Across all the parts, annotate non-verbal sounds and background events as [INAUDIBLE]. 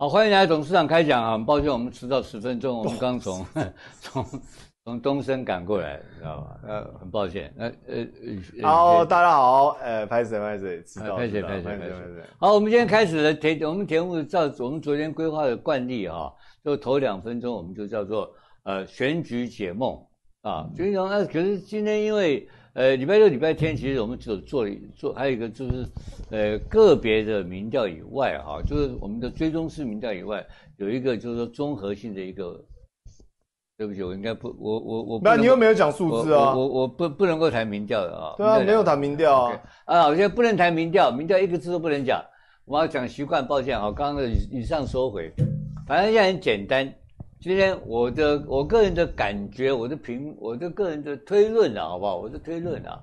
好，欢迎来董事长开讲啊！很抱歉，我们迟到十分钟，我们刚从 [LAUGHS] 从从东升赶过来，知道吧？呃，很抱歉。那呃呃，好，大家好，呃，拍谁拍谁，迟到，拍谁拍谁拍谁。好，我们今天开始了题，我们节目照我们昨天规划的惯例哈，就头两分钟我们就叫做呃选举解梦啊，就讲那可是今天因为。呃，礼拜六、礼拜天，其实我们只有做做，还有一个就是，呃，个别的民调以外，哈，就是我们的追踪式民调以外，有一个就是说综合性的一个，对不起，我应该不，我我我，那你又没有讲数字啊？我我不不能够谈民调的啊。对啊，没有谈民调啊。啊，我现在不能谈民调，民调一个字都不能讲。我要讲习惯，抱歉啊，刚刚的以上收回。反正现在很简单。今天我的我个人的感觉，我的评，我的个人的推论啊，好不好？我的推论啊，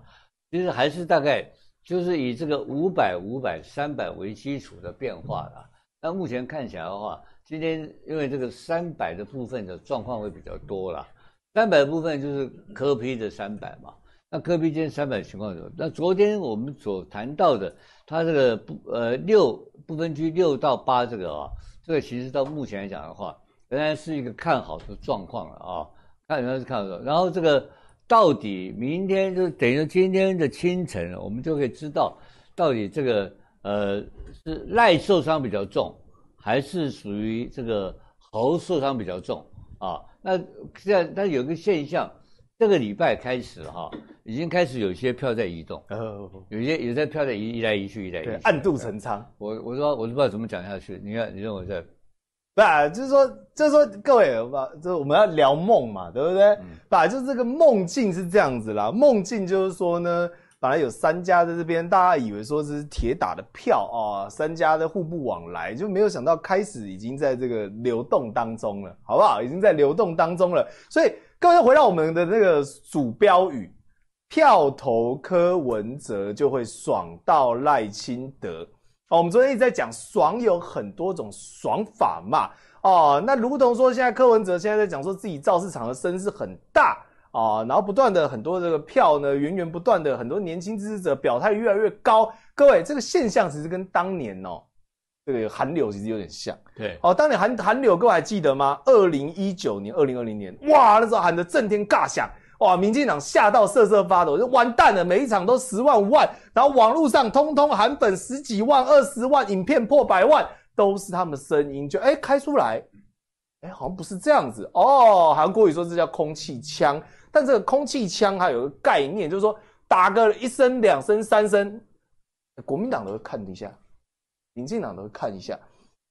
其实还是大概就是以这个五百、五百、三百为基础的变化了。那目前看起来的话，今天因为这个三百的部分的状况会比较多了。三百部分就是科批的三百嘛。那科批今天三百情况怎么？那昨天我们所谈到的，它这个不呃六不分区六到八这个啊，这个其实到目前来讲的话。仍然是一个看好的状况了啊，看仍然是看好的。然后这个到底明天就等于今天的清晨，我们就可以知道到底这个呃是赖受伤比较重，还是属于这个猴受伤比较重啊？那现在但有个现象，这个礼拜开始哈，已经开始有些票在移动，有些有些票在移移来移去，移来移去，暗度陈仓。我我说我都不知道怎么讲下去。你看，你认为在？不，就是说，就是说，各位，吧，就是我们要聊梦嘛，对不对？把就是这个梦境是这样子啦。梦境就是说呢，本来有三家在这边，大家以为说是铁打的票啊，三家的互不往来，就没有想到开始已经在这个流动当中了，好不好？已经在流动当中了。所以各位回到我们的那个主标语，票投柯文哲就会爽到赖清德。哦，我们昨天一直在讲爽有很多种爽法嘛，哦，那如同说现在柯文哲现在在讲说自己造市场的声势很大啊，然后不断的很多这个票呢源源不断的很多年轻支持者表态越来越高，各位这个现象其实跟当年哦这个韩流其实有点像，对，哦，当年韩韩流各位还记得吗？二零一九年、二零二零年，哇，那时候喊的震天尬响。哇！民进党吓到瑟瑟发抖，就完蛋了，每一场都十万五万，然后网络上通通韩粉十几万、二十万，影片破百万，都是他们的声音，就哎开出来，哎好像不是这样子哦。韩国语说这叫空气枪，但这个空气枪还有个概念，就是说打个一声、两声、三声，国民党都会看一下，民进党都会看一下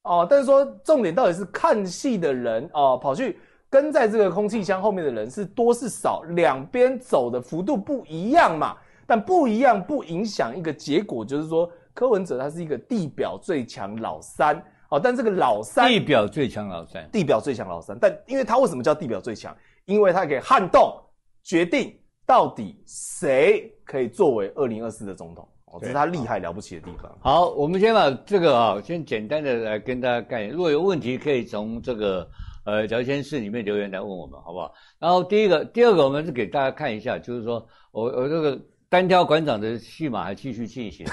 哦。但是说重点到底是看戏的人哦，跑去。跟在这个空气箱后面的人是多是少，两边走的幅度不一样嘛？但不一样不影响一个结果，就是说柯文哲他是一个地表最强老三哦，但这个老三地表最强老三，地表最强老三，但因为他为什么叫地表最强？因为他可以撼动决定到底谁可以作为二零二四的总统哦，这是他厉害了不起的地方。好，我们先把这个啊，先简单的来跟大家概念，如果有问题可以从这个。呃，聊天室里面留言来问我们好不好？然后第一个、第二个，我们是给大家看一下，就是说我我这个单挑馆长的戏码还继续进行。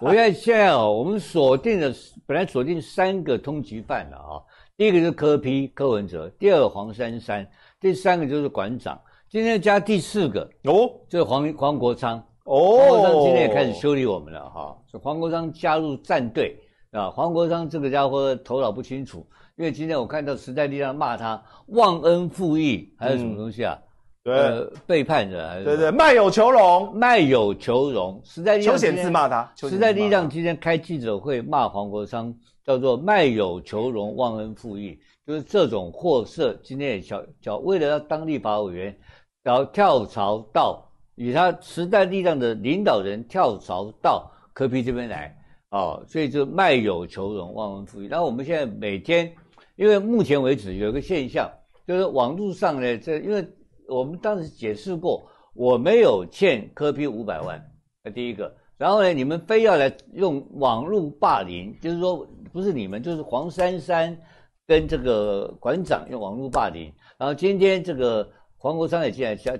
我现在现在哦，我们锁定了本来锁定三个通缉犯了啊，第一个是柯批柯文哲，第二个黄珊珊，第三个就是馆长，今天加第四个哦，就是黄黄国昌哦，黄国昌今天也开始修理我们了哈，黄国昌加入战队啊，黄国昌这个家伙头脑不清楚。因为今天我看到时代力量骂他忘恩负义，还有什么东西啊？对，背叛者还是？对对，卖友求荣，卖友求荣。时代力量邱显志骂他。时代力量今天开记者会骂黄国昌，叫做卖友求荣、忘恩负义，就是这种货色。今天也小小为了要当立法委员，然后跳槽到与他时代力量的领导人跳槽到柯批这边来，哦，所以就卖友求荣、忘恩负义。然后我们现在每天。因为目前为止有一个现象，就是网络上呢，这因为我们当时解释过，我没有欠科批五百万，那第一个，然后呢，你们非要来用网络霸凌，就是说不是你们，就是黄珊珊跟这个馆长用网络霸凌，然后今天这个黄国昌也进来加，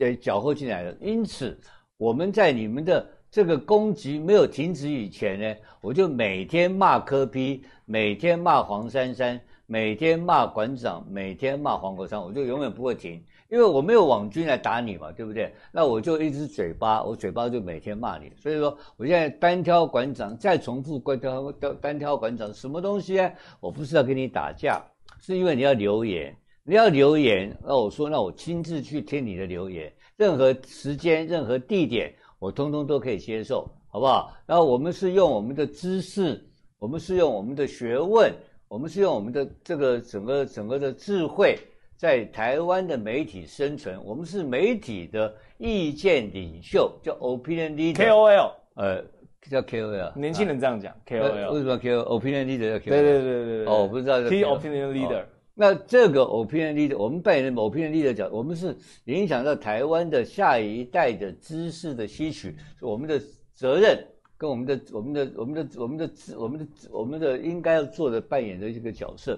呃搅和进来了，因此我们在你们的这个攻击没有停止以前呢，我就每天骂柯批，每天骂黄珊珊，每天骂馆长，每天骂黄国昌，我就永远不会停，因为我没有网军来打你嘛，对不对？那我就一只嘴巴，我嘴巴就每天骂你。所以说，我现在单挑馆长，再重复单挑单挑馆长，什么东西啊？我不是要跟你打架，是因为你要留言，你要留言，那我说，那我亲自去听你的留言，任何时间，任何地点。我通通都可以接受，好不好？然后我们是用我们的知识，我们是用我们的学问，我们是用我们的这个整个整个的智慧，在台湾的媒体生存。我们是媒体的意见领袖，叫 opinion leader，KOL，呃，叫 KOL。年轻人这样讲，KOL。为什么 KOL？opinion leader 叫 KOL？对对对对对。哦，我不知道。Key opinion leader。那这个 opinion leader，我们扮演的 opinion leader 角，我们是影响到台湾的下一代的知识的吸取，我们的责任跟我们的我们的我们的我们的我们的我们的应该要做的扮演的这个角色。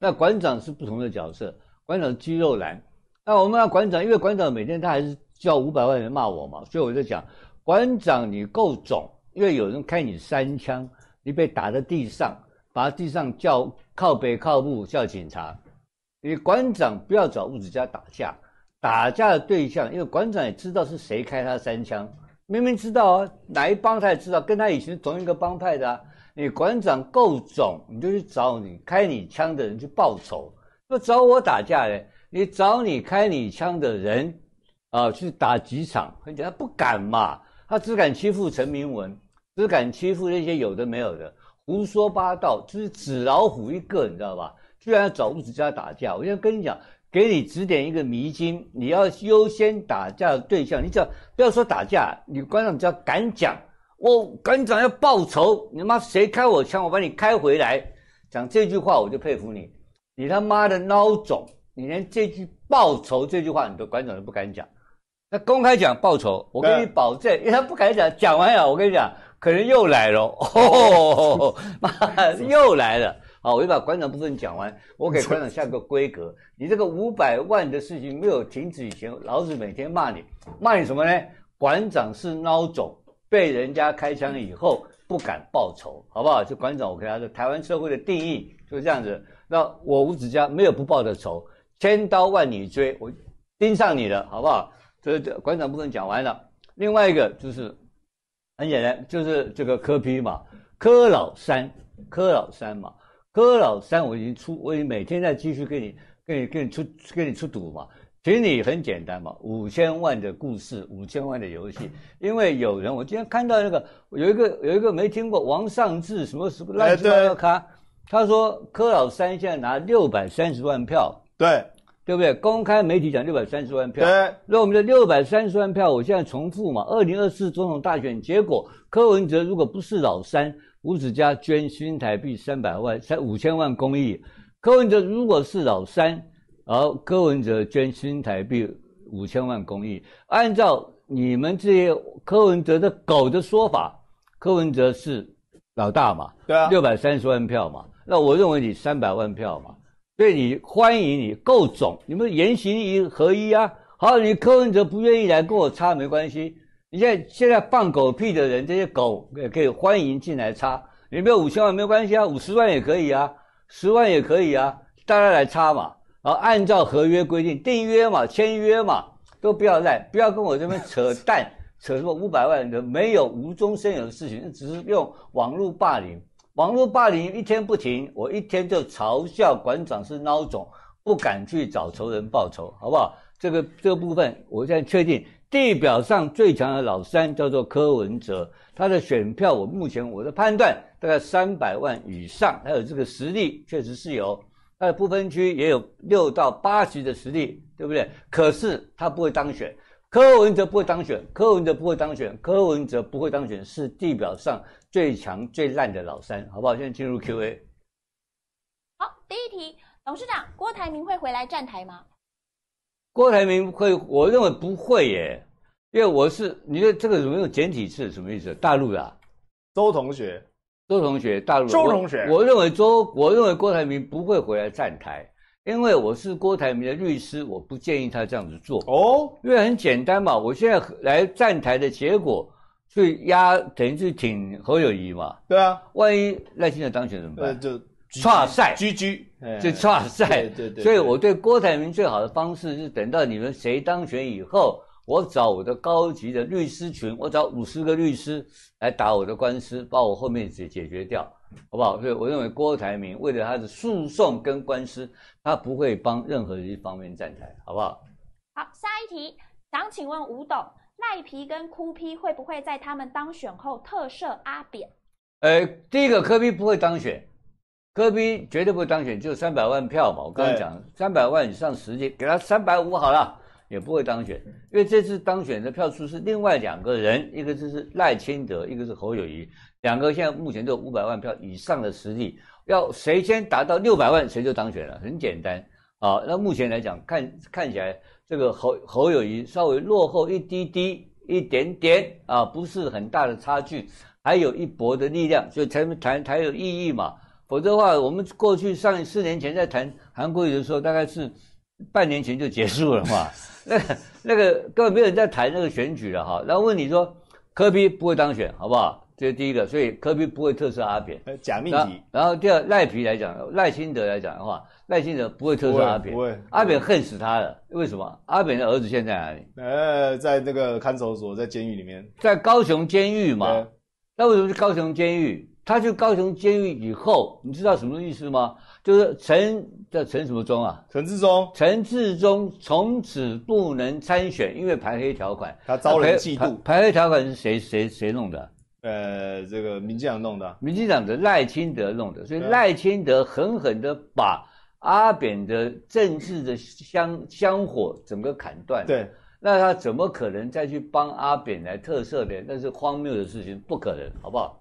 那馆长是不同的角色，馆长肌肉男。那我们要馆长，因为馆长每天他还是叫五百万人骂我嘛，所以我就讲，馆长你够肿，因为有人开你三枪，你被打在地上。把地上叫靠北靠步叫警察，你馆长不要找物质家打架，打架的对象，因为馆长也知道是谁开他三枪，明明知道啊，哪一帮他也知道，跟他以前同一个帮派的啊。你馆长够肿，你就去找你开你枪的人去报仇，不找我打架嘞，你找你开你枪的人啊去打几场，很简单，不敢嘛，他只敢欺负陈明文，只敢欺负那些有的没有的。胡说八道，就是纸老虎一个，你知道吧？居然要找吴子嘉打架！我现在跟你讲，给你指点一个迷津，你要优先打架的对象，你只要不要说打架，你馆长只要敢讲，我馆长要报仇，你他妈谁开我枪，我把你开回来。讲这句话我就佩服你，你他妈的孬种，你连这句报仇这句话，你的馆长都不敢讲。那公开讲报仇，我跟你保证，因为他不敢讲，讲完了，我跟你讲。可能又来了，[LAUGHS] 哦，妈，又来了。好，我就把馆长部分讲完。我给馆长下个规格：你这个五百万的事情没有停止以前，老子每天骂你，骂你什么呢？馆长是孬种，被人家开枪以后不敢报仇，好不好？就馆长，我给他的台湾社会的定义就是这样子。那我吴子嘉没有不报的仇，千刀万里追，我盯上你了，好不好？这这馆长部分讲完了。另外一个就是。很简单，就是这个柯批嘛，柯老三，柯老三嘛，柯老三，我已经出，我已经每天在继续给你、给你、给你出、给你出赌嘛。请你很简单嘛，五千万的故事，五千万的游戏。因为有人，我今天看到那个有一个有一个没听过王尚志什么什么乱七八糟咖，他说柯老三现在拿六百三十万票，对。对不对？公开媒体讲六百三十万票，对。那我们的六百三十万票，我现在重复嘛。二零二四总统大选结果，柯文哲如果不是老三，吴子嘉捐新台币三百万，才五千万公益。柯文哲如果是老三，而柯文哲捐新台币五千万公益，按照你们这些柯文哲的狗的说法，柯文哲是老大嘛？对啊，六百三十万票嘛。那我认为你三百万票嘛。对你欢迎你够种，你们言行一合一啊。好，你柯文哲不愿意来跟我插没关系。你现在现在放狗屁的人，这些狗也可以欢迎进来插。你没有五千万没有关系啊，五十万也可以啊，十万也可以啊，大家来插嘛。然后按照合约规定订约嘛，签约嘛，都不要赖，不要跟我这边扯淡，[LAUGHS] 扯什么五百万的没有无中生有的事情，只是用网络霸凌。网络霸凌一天不停，我一天就嘲笑馆长是孬种，不敢去找仇人报仇，好不好？这个这个部分，我现在确定地表上最强的老三叫做柯文哲，他的选票，我目前我的判断大概三百万以上，还有这个实力确实是有，他的不分区也有六到八席的实力，对不对？可是他不会当选。柯文哲不会当选，柯文哲不会当选，柯文哲不会当选，是地表上最强最烂的老三，好不好？现在进入 Q&A。好，第一题，董事长郭台铭会回来站台吗？郭台铭会，我认为不会耶，因为我是你的这个怎么用简体字？什么意思？大陆的周同学，周同学，大陆周同学，我认为周，我认为郭台铭不会回来站台。因为我是郭台铭的律师，我不建议他这样子做哦。因为很简单嘛，我现在来站台的结果，去压，等于是挺侯友谊嘛。对啊，万一赖清德当选怎么呃，办？就差赛居居，哎就差赛。对对对，所以我对郭台铭最好的方式是等到你们谁当选以后，我找我的高级的律师群，我找五十个律师来打我的官司，把我后面解解决掉，好不好？所以我认为郭台铭为了他的诉讼跟官司，他不会帮任何一方面站台，好不好？好，下一题，想请问吴董，赖皮跟哭批会不会在他们当选后特赦阿扁？呃，第一个柯批不会当选，柯批绝对不会当选，就三百万票嘛。我刚刚对讲三百万以上实际给他三百五好了，也不会当选，因为这次当选的票数是另外两个人，一个就是赖清德，一个是侯友谊，两个现在目前都有五百万票以上的实力，要谁先达到六百万，谁就当选了，很简单啊。那目前来讲，看看起来这个侯侯友谊稍微落后一滴滴一点点啊，不是很大的差距。还有一搏的力量，所以才谈才有意义嘛。否则的话，我们过去上四年前在谈韩国瑜的时候，大概是半年前就结束了嘛。那个那个根本没有人在谈那个选举了哈。然后问你说，柯比不会当选，好不好？这是第一个，所以科比不会特赦阿扁。呃假命题，然后第二赖皮来讲，赖清德来讲的话，赖清德不会特赦阿扁不会，阿扁恨死他了。为什么？阿扁的儿子现在在哪里？呃，在那个看守所，在监狱里面，在高雄监狱嘛。那为什么是高雄监狱？他去高雄监狱以后，你知道什么意思吗？就是陈叫陈什么忠啊？陈志忠陈志忠从此不能参选，因为排黑条款。他招人排嫉妒，排排黑条款是谁谁谁弄的？呃，这个民进党弄的啊，民进党的赖清德弄的。所以赖清德狠狠的把阿扁的政治的香香火整个砍断。。对，那他怎么可能再去帮阿扁来特赦呢？那是荒谬的事情，不可能，好不好？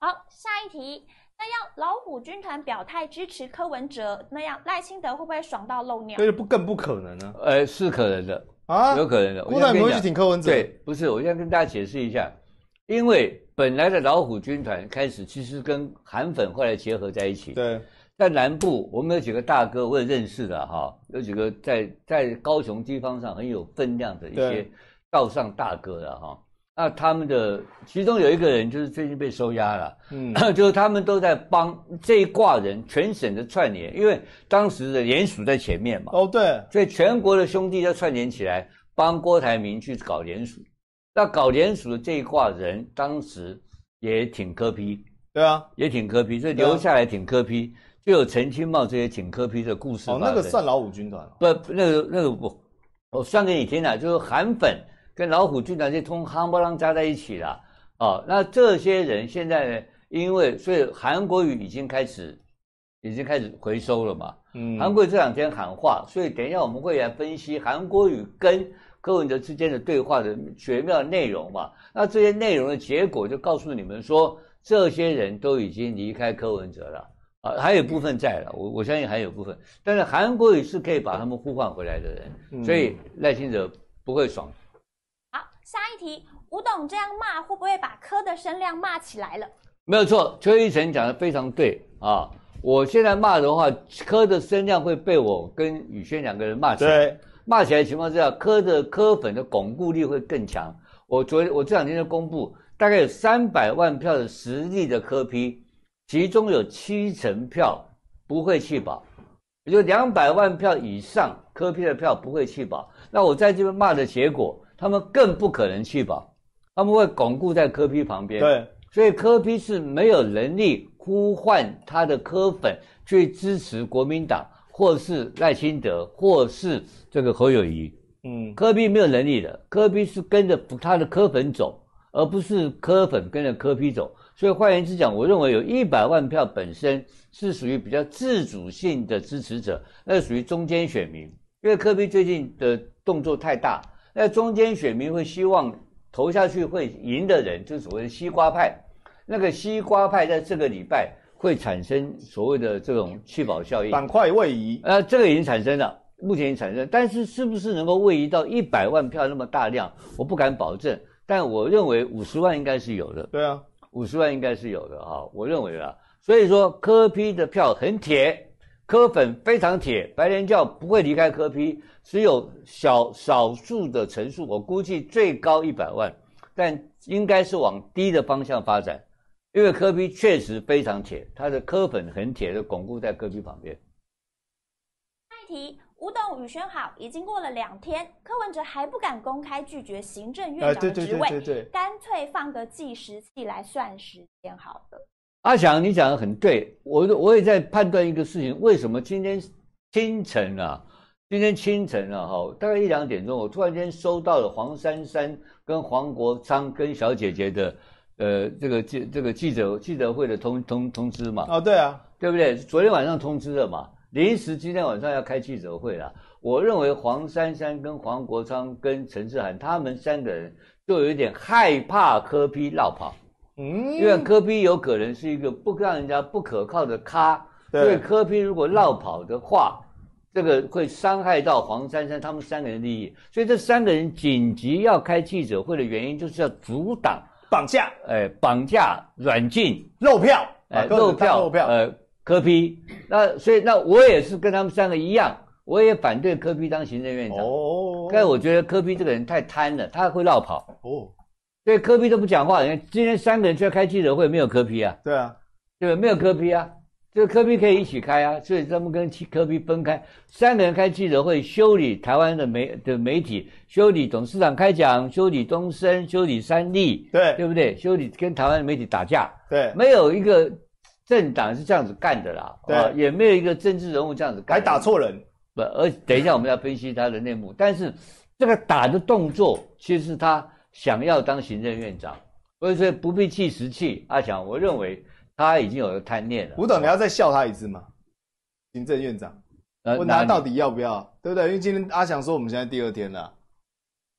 好，下一题，那要老虎军团表态支持柯文哲，那样赖清德会不会爽到漏尿那？就不更不可能呢呃，是可能的，啊！有可能的。我郭台铭会去挺柯文哲，对，不是，我现在跟大家解释一下，因为本来的老虎军团开始其实跟韩粉后来结合在一起。对，在南部，我们有几个大哥，我也认识的哈，有几个在在高雄地方上很有分量的一些道上大哥了哈。那他们的其中有一个人就是最近被收押了，嗯，[LAUGHS] 就是他们都在帮这一挂人全省的串联，因为当时的联署在前面嘛，哦对，所以全国的兄弟要串联起来，帮郭台铭去搞联署。那搞联署的这一挂人，当时也挺磕批，对啊，也挺磕批，所以留下来挺磕批，就有陈清茂这些挺磕批的故事哦，那个算老虎军团了，不，那个那个不，我算给你听了，就是韩粉跟老虎军团这通夯不啷加在一起了。哦，那这些人现在呢，因为所以韩国语已经开始，已经开始回收了嘛。嗯，韩国瑜这两天喊话，所以等一下我们会来分析韩国语跟柯文哲之间的对话的绝妙内容嘛。那这些内容的结果就告诉你们说，这些人都已经离开柯文哲了啊，还有部分在了，我我相信还有部分，但是韩国瑜是可以把他们呼唤回来的人，嗯所以赖清德不会爽。好，下一题，吴董这样骂会不会把柯的声量骂起来了？没有错，邱一成讲的非常对啊。我现在骂的话，柯的声量会被我跟宇轩两个人骂起来。对，骂起来的情况之下，柯的柯粉的巩固力会更强。我昨天我这两天就公布，大概有三百万票的实力的柯批，其中有七成票不会弃保，也就两百万票以上柯批的票不会弃保。那我在这边骂的结果，他们更不可能弃保，他们会巩固在柯批旁边。对，所以柯批是没有能力呼唤他的柯粉去支持国民党，或是赖清德，或是这个侯友谊。嗯，科比没有能力的，科比是跟着他的科粉走，而不是科粉跟着科比走。所以换言之讲，我认为有一百万票本身是属于比较自主性的支持者，那属于中间选民。因为科比最近的动作太大，那中间选民会希望投下去会赢的人，就是所谓的西瓜派。那个西瓜派在这个礼拜会产生所谓的这种弃保效应。板块位移，呃，这个已经产生了，目前已经产生，但是是不是能够位移到一百万票那么大量，我不敢保证，但我认为五十万应该是有的，对啊，五十万应该是有的啊、我认为啊，所以说科批的票很铁，科粉非常铁，白莲教不会离开科批，只有小少数的陈数，我估计最高一百万，但应该是往低的方向发展，因为柯比确实非常铁，它的柯粉很铁的巩固在科批旁边。下一题，吴董宇轩好，已经过了两天，柯文哲还不敢公开拒绝行政院长的职位，对对对，干脆放个计时器来算时间好了。阿翔，你讲的很对，我我也在判断一个事情，为什么今天清晨啊，今天清晨啊，哈，大概一两点钟，我突然间收到了黄珊珊跟黄国昌跟小姐姐的，呃，这个记这个记者记者会的通通通知嘛，哦对啊，对不对？昨天晚上通知了嘛，临时今天晚上要开记者会了。我认为黄珊珊跟黄国昌跟陈志涵他们三个人就有一点害怕柯批绕跑。嗯，因为柯批有可能是一个不让人家不可靠的咖，对。所以柯批如果绕跑的话，这个会伤害到黄珊珊他们三个人的利益，所以这三个人紧急要开记者会的原因就是要阻挡，绑架哎，绑架、软禁、漏票，哎，漏票、漏票，呃，科批。那所以那我也是跟他们三个一样，我也反对科批当行政院长。哦，但我觉得科批这个人太贪了，他会绕跑，哦，所以科批都不讲话。你看今天三个人出来开记者会，没有科批啊。对啊，对吧？没有科批啊，这个科比可以一起开啊，所以他们跟科比分开，三个人开记者会，修理台湾的媒的媒体，修理董事长开讲，修理东升，修理三立，对。对不对？修理跟台湾的媒体打架，对，没有一个政党是这样子干的啦，对。啊，也没有一个政治人物这样子干，还打错人，不，而等一下我们要分析他的内幕，但是这个打的动作，其实是他想要当行政院长，所以说不必计时器。阿强，我认为他已经有了贪念了。吴董，你要再笑他一次吗？行政院长问他到底要不要，对不对？因为今天阿翔说我们现在第二天了，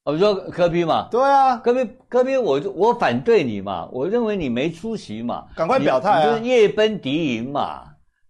我说科比嘛，对啊，科比科比，我就我反对你嘛，我认为你没出息嘛，赶快表态啊。你你就是夜奔敌营嘛，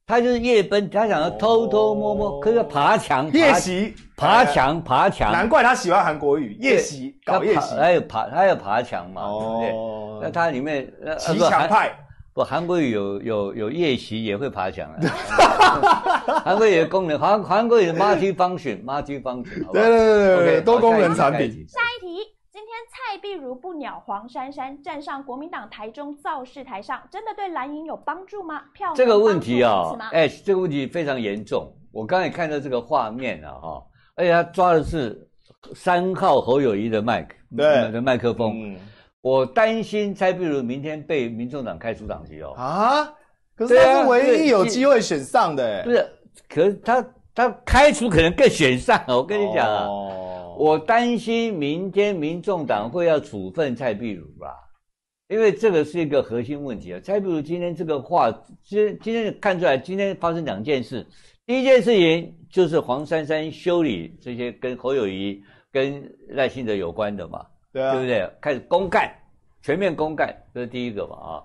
他就是夜奔，他想要偷偷摸摸，哦。可是爬墙，夜爬袭。爬，墙爬墙，难怪他喜欢韩国语，夜袭搞夜袭。还有爬还有爬墙嘛，对不对？哦那他里面呃骑不韩墙派，不韩国语有有有夜袭也会爬墙啊，[LAUGHS] 韩国语的功能，韩韩国语的 multi function multi function，对对对对多功能产品，下一题，今天蔡碧如不鸟黄珊珊，站上国民党台中造势台上，真的对蓝营有帮助吗？票这个问题啊能帮助彼此吗，哎，这个问题非常严重。我刚才看到这个画面啊，哈，而且他抓的是三号侯友谊的麦克，对。的麦克风。嗯我担心蔡壁如明天被民众党开除党籍哦。啊，可是他是唯一有机会选上的，哎不是，可是他他开除可能更选上。我跟你讲啊，哦我担心明天民众党会要处分蔡壁如吧，因为这个是一个核心问题啊。蔡壁如今天这个话，今今天看出来，今天发生两件事。第一件事情就是黄珊珊修理这些跟侯友谊、跟赖清德有关的嘛，对啊，对不对？开始公干，全面公干，这是第一个嘛啊。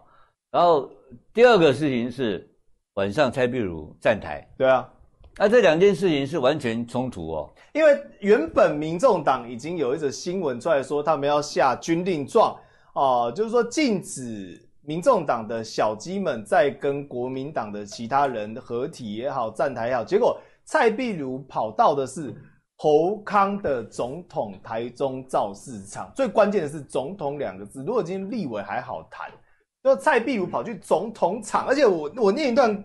然后第二个事情是晚上蔡壁如站台，对啊，那这两件事情是完全冲突哦。因为原本民众党已经有一则新闻出来说，他们要下军令状哦、就是说禁止民众党的小鸡们再跟国民党的其他人合体也好、站台也好。结果蔡壁如跑到的是侯康的总统台中造势场，最关键的是“总统”两个字。如果今天立委还好谈，就蔡壁如跑去总统场，而且我我念一段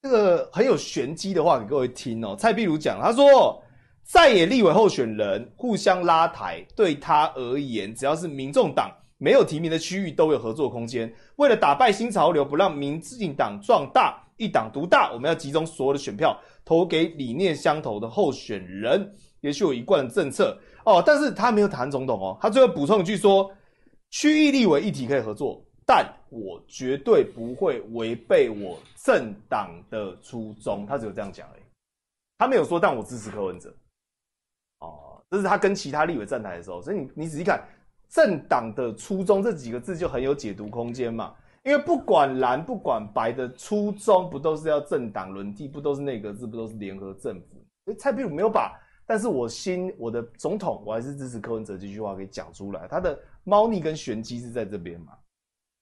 这个很有玄机的话给各位听哦。蔡壁如讲，他说。在野立委候选人互相拉抬，对他而言，只要是民众党没有提名的区域都有合作空间。为了打败新潮流，不让民进党壮大，一党独大，我们要集中所有的选票投给理念相投的候选人，也许有一贯的政策哦。但是他没有谈总统哦，他最后补充一句说，区域立委一体可以合作，但我绝对不会违背我政党的初衷。他只有这样讲而已，他没有说但我支持柯文哲。哦，这是他跟其他立委站台的时候，所以你你仔细看政党的初衷这几个字就很有解读空间嘛。因为不管蓝不管白的初衷，不都是要政党轮替，不都是内阁制，不都是联合政府？所以蔡壁如没有把，但是我心我的总统，我还是支持柯文哲这句话给讲出来，他的猫腻跟玄机是在这边嘛。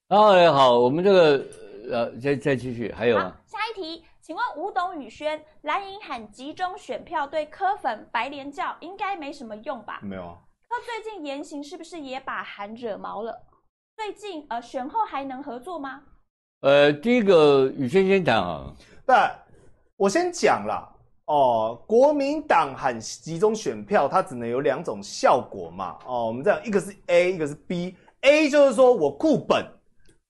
然后也好，我们这个呃，再再继续，还有好吗？，下一题，请问吴董宇轩，蓝营喊集中选票对柯粉白莲教应该没什么用吧？没有啊，柯最近言行是不是也把韩惹毛了？最近呃选后还能合作吗？呃，第一个宇轩先讲啊，那我先讲啦，哦，国民党喊集中选票，它只能有两种效果嘛。哦，我们这样，一个是 A，一个是 B。A 就是说我固本，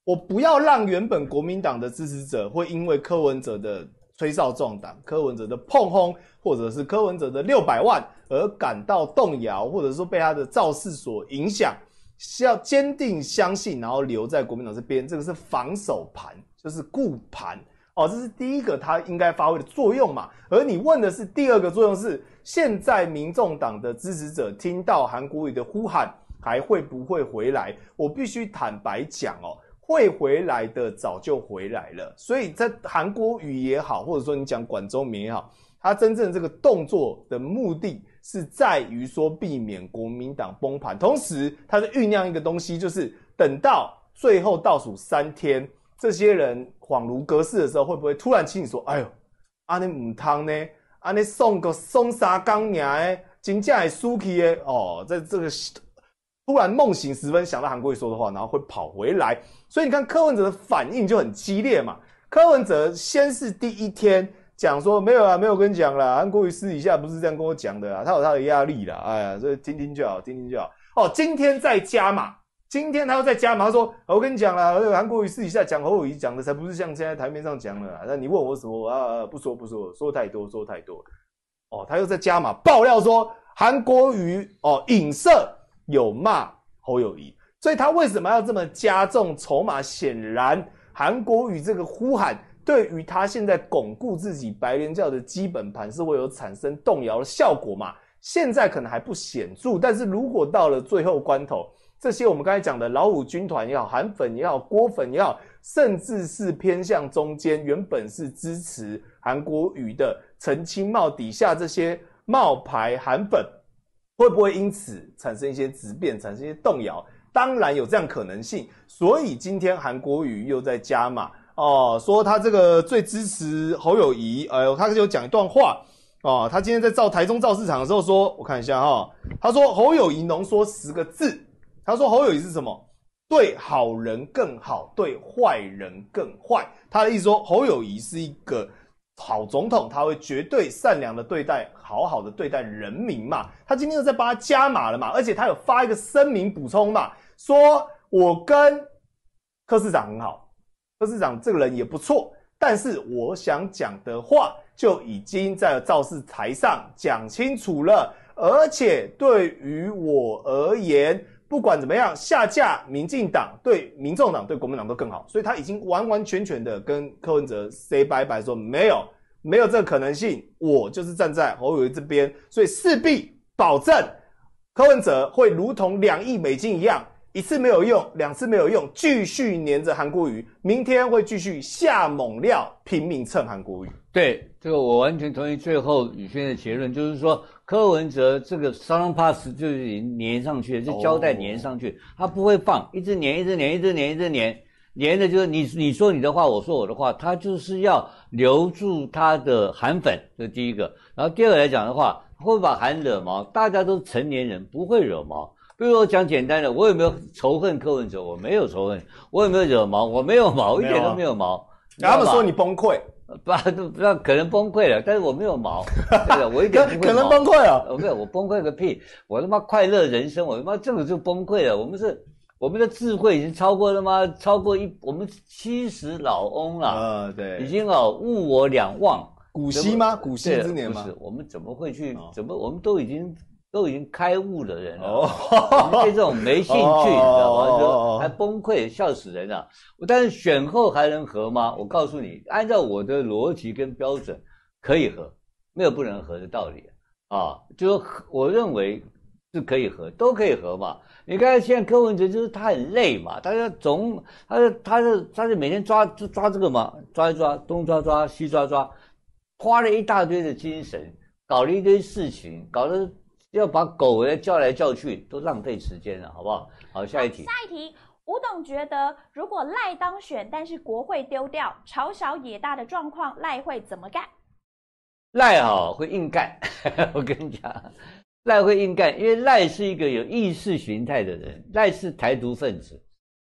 我不要让原本国民党的支持者会因为柯文哲的吹哨壮胆、柯文哲的碰轰，或者是柯文哲的六百万而感到动摇，或者说被他的造势所影响，是要坚定相信，然后留在国民党这边。这个是防守盘，就是固盘。哦，这是第一个他应该发挥的作用嘛。而你问的是第二个作用是，现在民众党的支持者听到韩国瑜的呼喊。还会不会回来？我必须坦白讲哦，会回来的早就回来了。所以在韩国语也好，或者说你讲管中民也好，他真正这个动作的目的是在于说避免国民党崩盘，同时他在酝酿一个东西，就是等到最后倒数三天，这些人恍如隔世的时候，会不会突然请你说：“哎呦，阿你唔汤呢？阿你送个送沙钢娘哎，金价也输起哎哦，在这个。”突然梦醒时分，想到韩国瑜说的话，然后会跑回来。所以你看柯文哲的反应就很激烈嘛。柯文哲先是第一天讲说没有啊，没有跟你讲了。韩国瑜私底下不是这样跟我讲的啊，他有他的压力啦。哎呀，所以听听就好，听听就好。哦，今天在加码，今天他又在加码，他说我跟你讲了，韩国瑜私底下讲侯友谊讲的才不是像现在台面上讲的。那你问我什么啊？不说不说，说太多说太多。哦，他又在加码爆料说韩国瑜哦影射。有骂侯友谊，所以他为什么要这么加重筹码？显然，韩国瑜这个呼喊对于他现在巩固自己白莲教的基本盘是会有产生动摇的效果嘛？现在可能还不显著，但是如果到了最后关头，这些我们刚才讲的老虎军团也好，韩粉也好，郭粉也好，甚至是偏向中间，原本是支持韩国瑜的陈清茂底下这些冒牌韩粉。会不会因此产生一些质变，产生一些动摇？当然有这样可能性。所以今天韩国瑜又在加码哦，说他这个最支持侯友谊。哎呦，他就讲一段话哦，他今天在造台中造市场的时候说，我看一下哈，他说侯友谊浓缩十个字，他说侯友谊是什么？对好人更好，对坏人更坏。他的意思说侯友谊是一个。好总统，他会绝对善良的对待，好好的对待人民嘛。他今天又在帮他加码了嘛，而且他有发一个声明补充嘛，说我跟柯市长很好，柯市长这个人也不错，但是我想讲的话就已经在造势台上讲清楚了，而且对于我而言，不管怎么样，下架民进党对民众党对国民党都更好，所以他已经完完全全的跟柯文哲 say 拜拜，说没有没有这个可能性，我就是站在侯友谊这边，所以势必保证柯文哲会如同两亿美金一样，一次没有用，两次没有用，继续粘着韩国瑜，明天会继续下猛料，拼命蹭韩国瑜。对这个我完全同意。最后宇轩的结论就是说。柯文哲这个 s o n pass 就已经粘上去了，就胶带粘上去，他不会放，一直粘，一直粘，一直粘，一直粘，粘的就是你你说你的话，我说我的话，他就是要留住他的韩粉，这是第一个。然后第二个来讲的话，会把韩惹毛，大家都成年人，不会惹毛。比如我讲简单的，我有没有仇恨柯文哲？我没有仇恨。我有没有惹毛？我没有毛，一点都没有毛。他们说你崩溃。不，不可能崩溃了，但是我没有毛，[LAUGHS] 对的，我一点可能崩溃了，我没有，我崩溃个屁，我他妈快乐人生，我他妈这个就崩溃了。我们是，我们的智慧已经超过他妈？超过一，我们七十老翁了，啊，对，已经哦，物我两忘，古稀吗？古稀之年吗？不是，我们怎么会去？怎么我们都已经。都已经开悟的人了，对这种没兴趣，你知道吗？还崩溃，笑死人了。但是选后还能合吗？我告诉你，按照我的逻辑跟标准，可以合，没有不能合的道理啊。就说我认为是可以合，都可以合嘛。你看现在柯文哲就是他很累嘛，他就总，他就他是他是每天抓就抓这个嘛，抓一抓，东抓抓，西抓抓，花了一大堆的精神，搞了一堆事情，搞得。要把狗来叫来叫去，都浪费时间了，好不好？好，下一题。下一题，吴董觉得，如果赖当选，但是国会丢掉，朝小野大的状况，赖会怎么干？赖哦，会硬干。[LAUGHS] 我跟你讲，赖会硬干，因为赖是一个有意识形态的人，赖是台独分子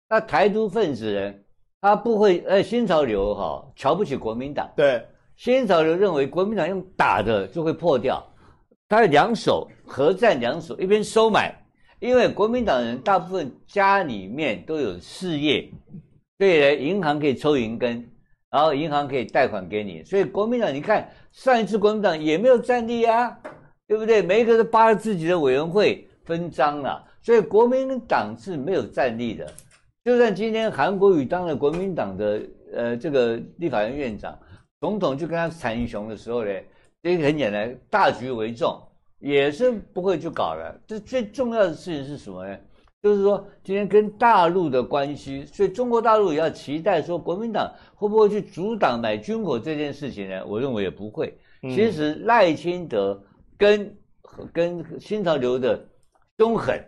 那台独分子人，他不会，呃，新潮流哈、瞧不起国民党，对，新潮流认为国民党用打的就会破掉，他两手合战两手，一边收买，因为国民党人大部分家里面都有事业，所以呢，银行可以抽银根，然后银行可以贷款给你，所以国民党你看上一次国民党也没有战力啊，对不对？每一个都扒了自己的委员会分赃了，所以国民党是没有战力的。就算今天韩国瑜当了国民党的呃这个立法院院长，总统去跟他谈雄的时候呢，这个很简单，大局为重，也是不会去搞的。这最重要的事情是什么呢？就是说今天跟大陆的关系，所以中国大陆也要期待说国民党会不会去阻挡买军火这件事情呢？我认为也不会。其实赖清德跟跟新潮流的凶狠，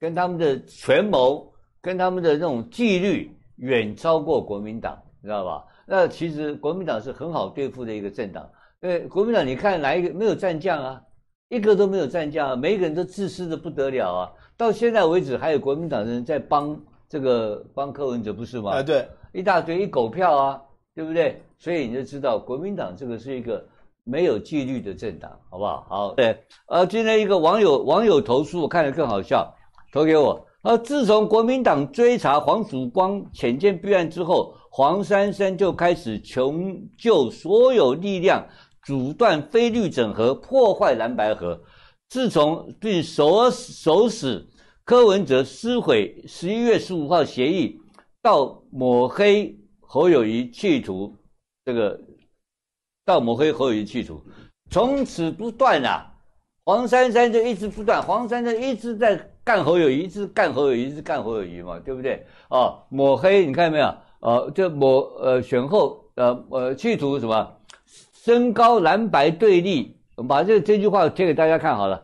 跟他们的权谋，跟他们的这种纪律，远超过国民党，你知道吧？那其实国民党是很好对付的一个政党。对，国民党你看哪一个没有战将啊？一个都没有战将啊，每一个人都自私的不得了啊！到现在为止，还有国民党人在帮这个帮柯文哲，不是吗？啊，对，一大堆一狗票啊，对不对？所以你就知道国民党这个是一个没有纪律的政党，好不好？好，对，呃，今天一个网友网友投诉，我看了更好笑，投给我。呃，自从国民党追查黄曙光潜舰弊案之后，黄珊珊就开始穷就所有力量，阻断非律整合，破坏蓝白合。自从并首首使柯文哲撕毁十一月十五号协议，到抹黑侯友谊企图这个，到抹黑侯友谊企图，从此不断啊！黄珊珊就一直不断，黄珊珊一直在干侯友谊，一直干侯友谊，一直干侯友谊嘛，对不对？哦，抹黑，你看到没有？呃，就抹呃选后呃呃企图什么升高蓝白对立？我们把这这句话贴给大家看好了，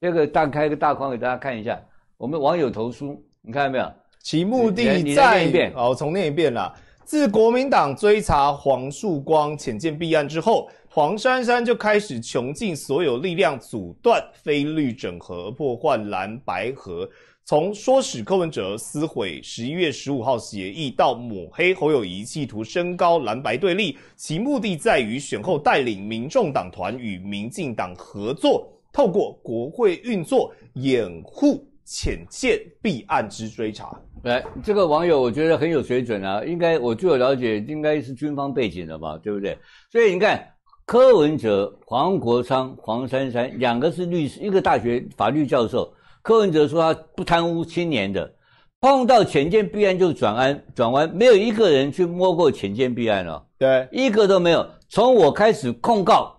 这个大开个大框给大家看一下。我们网友投书，你看到没有？其目的你在念一遍哦，我重念一遍啦。自国民党追查黄树光潜舰弊案之后，黄珊珊就开始穷尽所有力量阻断非律整合，破坏蓝白合。从唆使柯文哲撕毁十一月十五号协议，到抹黑侯友谊，企图升高蓝白对立，其目的在于选后带领民众党团与民进党合作，透过国会运作掩护潜舰弊案之追查。来，这个网友我觉得很有水准啊，应该我据我了解，应该是军方背景的吧，对不对？所以你看，柯文哲、黄国昌、黄珊珊两个是律师，一个大学法律教授。柯文哲说他不贪污青年的，碰到浅见弊案就转弯，转弯没有一个人去摸过浅见弊案哦，对，一个都没有。从我开始控告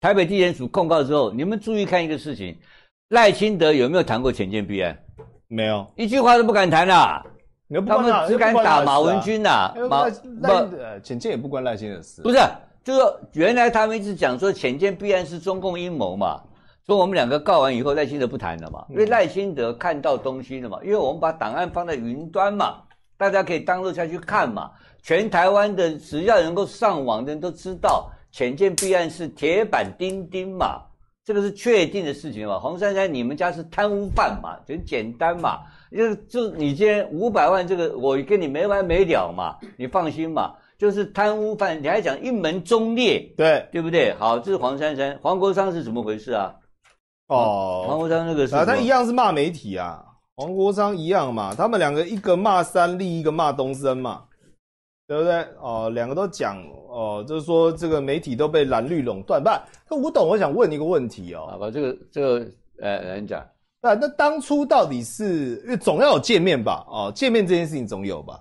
台北地检署控告之后，你们注意看一个事情，赖清德有没有谈过浅见弊案？没有，一句话都不敢谈啦。你又不他关们只敢打马文，君呐、马又不浅见也不关赖清德的事。不是，就是说原来他们一直讲说浅见必然是中共阴谋嘛，所以我们两个告完以后，赖清德不谈了嘛，因为赖清德看到东西了嘛，因为我们把档案放在云端嘛，大家可以当录下去看嘛，全台湾的只要能够上网的人都知道，浅见弊案是铁板钉钉嘛，这个是确定的事情嘛。黄珊珊，你们家是贪污犯嘛，很简单嘛，就就你今天五百万这个，我跟你没完没了嘛，你放心嘛，就是贪污犯，你还讲一门忠烈，对对不对？好，这是黄珊珊，黄国昌是怎么回事啊？黄哦，国昌那个是啊，他一样是骂媒体啊，黄国昌一样嘛，他们两个一个骂三立，一个骂东森嘛，对不对？哦，两个都讲哦，就是说这个媒体都被蓝绿垄断。不，那吴董，我想问一个问题哦，好吧，这个这个呃，人讲那那当初到底是因为总要有见面吧？哦，见面这件事情总有吧？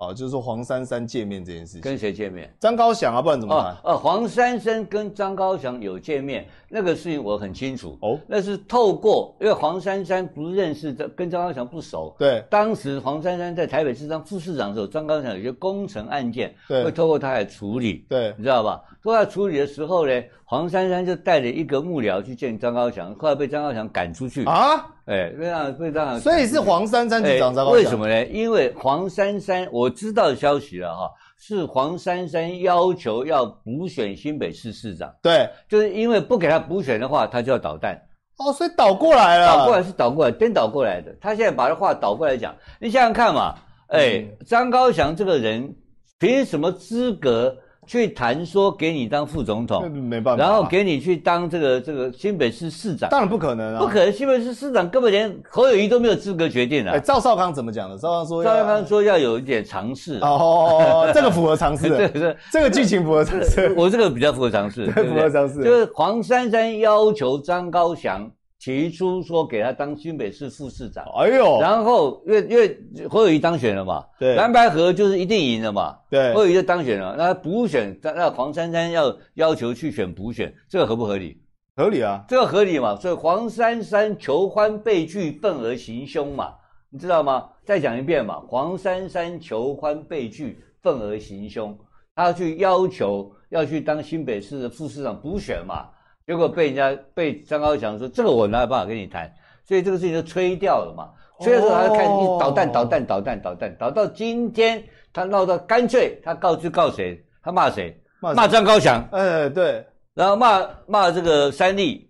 哦，就是说黄珊珊见面这件事情，跟谁见面？张高翔啊，不然怎么哦谈？哦，黄珊珊跟张高翔有见面，那个事情我很清楚。哦，那是透过，因为黄珊珊不认识这，跟张高翔不熟。对当时黄珊珊在台北市当副市长的时候，张高翔有些工程案件对会透过他来处理，对你知道吧？透过他处理的时候呢，黄珊珊就带着一个幕僚去见张高强，后来被张高强赶出去。啊，哎，被张被张所以是黄珊珊去找张高翔，为什么呢？因为黄珊珊，我知道消息了哈，是黄珊珊要求要补选新北市市长，对，就是因为不给他补选的话，他就要捣蛋。哦，所以倒过来了，倒过来是倒过来，颠倒过来的。他现在把这话倒过来讲，你想想看嘛，哎，张高翔这个人凭什么资格去谈说给你当副总统，没办法，然后给你去当这个这个新北市市长？当然不可能啊，不可能，新北市市长根本连侯友谊都没有资格决定哎，啊。赵少康怎么讲的？赵少康说，赵少康说要有一点尝试，哦，这个符合常识这的，[LAUGHS] 个这个剧情符合常识，我这个比较符合常识，[LAUGHS] 对？符合常识。就是黄珊珊要求张高翔提出说给他当新北市副市长，哎呦，然后因为因为侯友谊当选了嘛，对蓝白河就是一定赢了嘛，对侯友谊就当选了，那补选，那那黄珊珊要要求去选补选，这个合不合理？合理啊，这个合理嘛？所以黄珊珊求欢被拒，愤而行凶嘛，你知道吗？再讲一遍嘛，黄珊珊求欢被拒，愤而行凶，他要去要求要去当新北市的副市长补选嘛，结果被人家被张高翔说这个我哪有办法跟你谈，所以这个事情就吹掉了嘛。吹的时候他就开始一直导弹导弹导弹导弹导到今天，他闹到干脆他告就告谁？他骂谁？骂骂张高翔，哎，对，然后骂骂这个三立，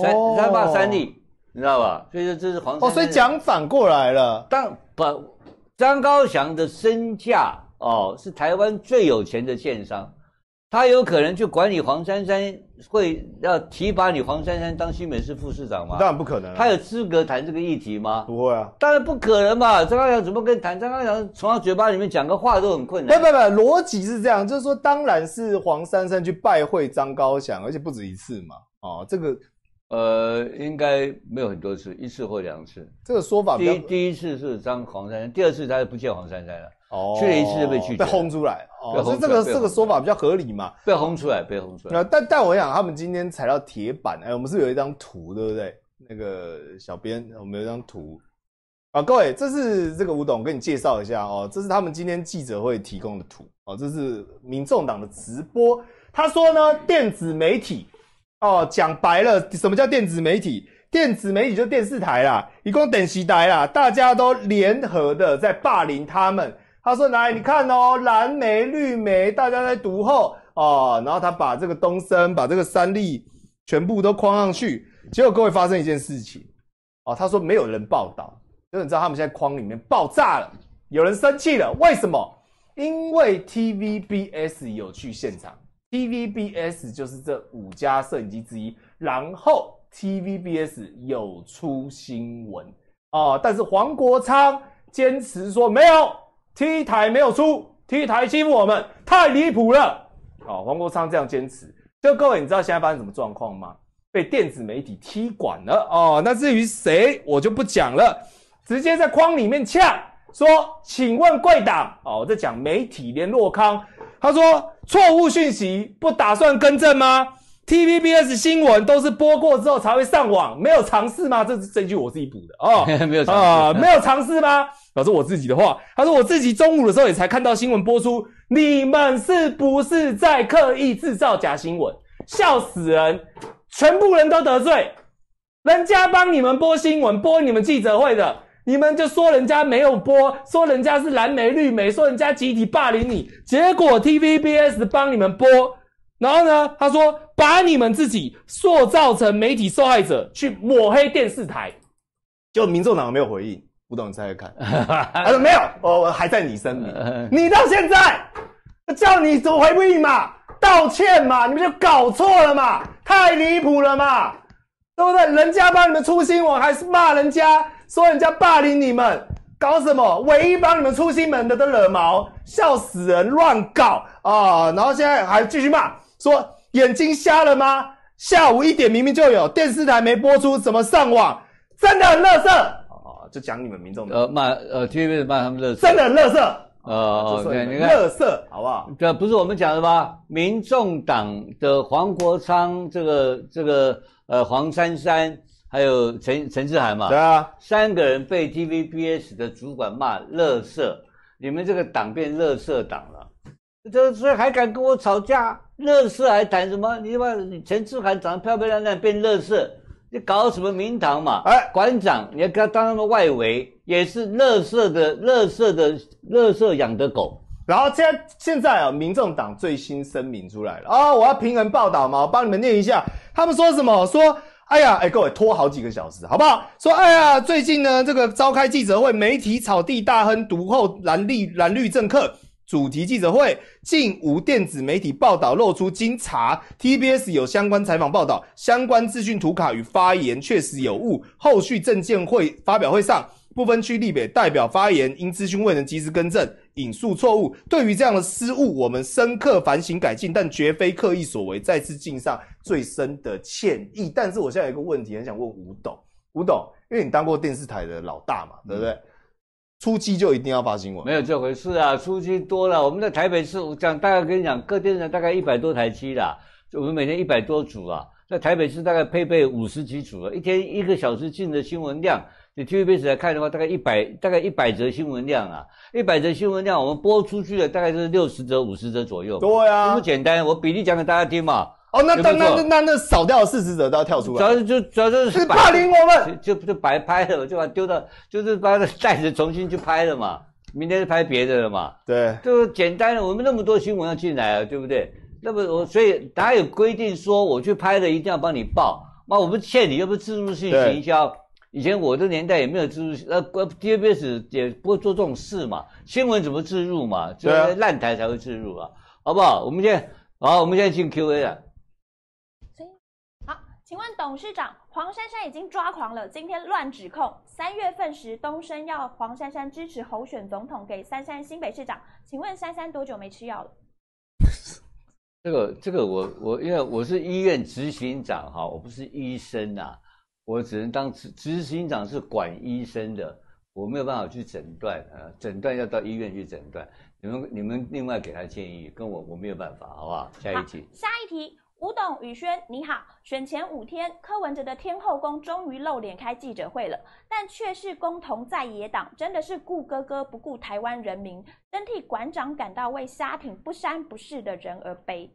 三哦。他骂三立，你知道吧？所以说这是黄哦，所以讲反过来了，当把张高翔的身价哦是台湾最有钱的建商，他有可能去管理黄珊珊，会要提拔你黄珊珊当新北市副市长吗当？然不可能啊，他有资格谈这个议题吗？不会啊。当然不可能嘛！张高翔怎么跟你谈？张高翔从他嘴巴里面讲个话都很困难。不不不，逻辑是这样，就是说，当然是黄珊珊去拜会张高翔，而且不止一次嘛。哦，这个呃，应该没有很多次，一次或两次。这个说法比第一第一次是张黄珊珊，第二次他就不见黄珊珊了，哦去了一次就被拒绝被轰出来。哦，所以这个这个说法比较合理嘛。被轰出来，被轰出来。那但但我想，他们今天踩到铁板，哎，我们是有一张图，对不对？那个小编，我们有一张图啊，各位，这是这个吴董跟你介绍一下哦，这是他们今天记者会提供的图哦，这是民众党的直播。他说呢，电子媒体哦，讲白了，什么叫电子媒体？电子媒体就电视台啦，一共等席台啦，大家都联合的在霸凌他们。他说：“来，你看哦，蓝莓、绿莓，大家在读后哦。”然后他把这个东升、把这个三立全部都框上去。结果各位发生一件事情哦，他说没有人报道，就是你知道他们现在框里面爆炸了，有人生气了，为什么？因为 TVBS 有去现场，TVBS 就是这五家摄影机之一，然后 TVBS 有出新闻哦，但是黄国昌坚持说没有，T 台没有出，T 台欺负我们，太离谱了。哦，黄国昌这样坚持，就各位你知道现在发生什么状况吗？被电子媒体踢馆了哦。那至于谁，我就不讲了，直接在框里面呛说：“请问贵党哦，我在讲媒体联络康，他说错误讯息不打算更正吗？TVBS 新闻都是播过之后才会上网，没有尝试吗？这是这句我自己补的哦。[LAUGHS] 没有尝啊，试没有尝试吗？老师我自己的话，他说我自己中午的时候也才看到新闻播出，你们是不是在刻意制造假新闻？笑死人！全部人都得罪，人家帮你们播新闻，播你们记者会的，你们就说人家没有播，说人家是蓝莓绿莓，说人家集体霸凌你，结果 TVBS 帮你们播，然后呢，他说把你们自己塑造成媒体受害者，去抹黑电视台，就民众党没有回应，不懂你猜猜看，[LAUGHS] 他说没有，我我还在你声明，你到现在叫你怎么回不应嘛？道歉嘛，你们就搞错了嘛，太离谱了嘛，对不对？人家帮你们出新闻，还是骂人家，说人家霸凌你们，搞什么？唯一帮你们出新闻的都惹毛，笑死人，乱搞啊！然后现在还继续骂，说眼睛瞎了吗？下午一点明明就有电视台没播出，怎么上网？真的很乐色哦，就讲你们民众的，呃骂呃 TVB 骂他们乐色，真的很乐色，呃你们对你看乐色，好不好？这不是我们讲的吗？民众党的黄国昌，这个这个呃黄珊珊，还有陈陈志涵嘛对，啊，三个人被 TVBS 的主管骂乐色，你们这个党变乐色党了，这所以还敢跟我吵架？乐色还谈什么？你他妈你陈志涵长得漂漂亮亮变乐色，你搞什么名堂嘛？哎馆长，你要给他当他们外围，也是乐色的乐色的乐色养的狗。然后现在现在啊，民众党最新声明出来了啊、我要平衡报道嘛，我帮你们念一下，他们说什么？说哎呀，哎，各位拖好几个小时，好不好？说，哎呀，最近呢，这个召开记者会，媒体草地大亨独后蓝绿蓝绿政客。主题记者会，竟无电子媒体报道露出经查，TBS 有相关采访报道，相关资讯图卡与发言确实有误。后续证监会发表会上，不分区立北代表发言，因资讯未能及时更正，引述错误。对于这样的失误，我们深刻反省改进，但绝非刻意所为，再次敬上最深的歉意。但是我现在有一个问题，很想问吴董，吴董，因为你当过电视台的老大嘛，对不对？初期就一定要发新闻？没有这回事啊！初期多了，我们在台北市，我讲大概跟你讲，各电视台大概一百多台机啦，我们每天一百多组啊，在台北市大概配备五十几组了，一天一个小时进的新闻量，你 TVBS 来看的话，大概一百大概一百则新闻量啊，一百则新闻量，我们播出去的大概是六十则、五十则左右。对啊，这么简单，我比例讲给大家听嘛。哦，那那那那那少掉四十者都要跳出来，主要是就主要就是霸凌我们，就就白拍了，就把丢到，就是把袋子重新去拍了嘛。明天就拍别的了嘛？对，就简单的，我们那么多新闻要进来啊，对不对？那么我所以哪有规定说我去拍的一定要帮你报？那我们欠你又不是自助性行销。以前我的年代也没有自助，呃，TVBS 也不会做这种事嘛。新闻怎么自入嘛？就烂台才会自入啊，好不好？我们现在好，我们现在进 Q&A 了。请问董事长黄珊珊已经抓狂了，今天乱指控。三月份时东升要黄珊珊支持候选总统，给珊珊新北市长。请问珊珊多久没吃药了？[LAUGHS] 这个这个我我因为我是医院执行长哈，我不是医生呐，我只能当执执行长是管医生的，我没有办法去诊断啊，诊断要到医院去诊断。你们你们另外给他建议，跟我我没有办法，好不好？下一题。下一题。吴董、宇轩，你好。选前五天，柯文哲的天后宫终于露脸开记者会了，但却是共同在野党，真的是顾哥哥不顾台湾人民，真替馆长感到为瞎挺不三不四的人而悲。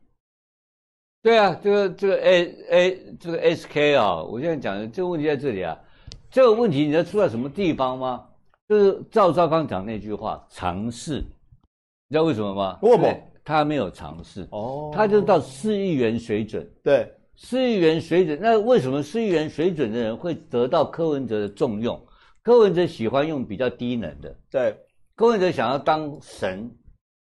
对啊，这个这个 A A 这个 S K 啊，我现在讲的这个问题在这里啊，这个问题你知道出在什么地方吗？就是赵少康讲那句话，尝试，你知道为什么吗？为什么？他没有尝试哦，他就到四亿元水准。对，四亿元水准，那为什么四亿元水准的人会得到柯文哲的重用？柯文哲喜欢用比较低能的。对，柯文哲想要当神，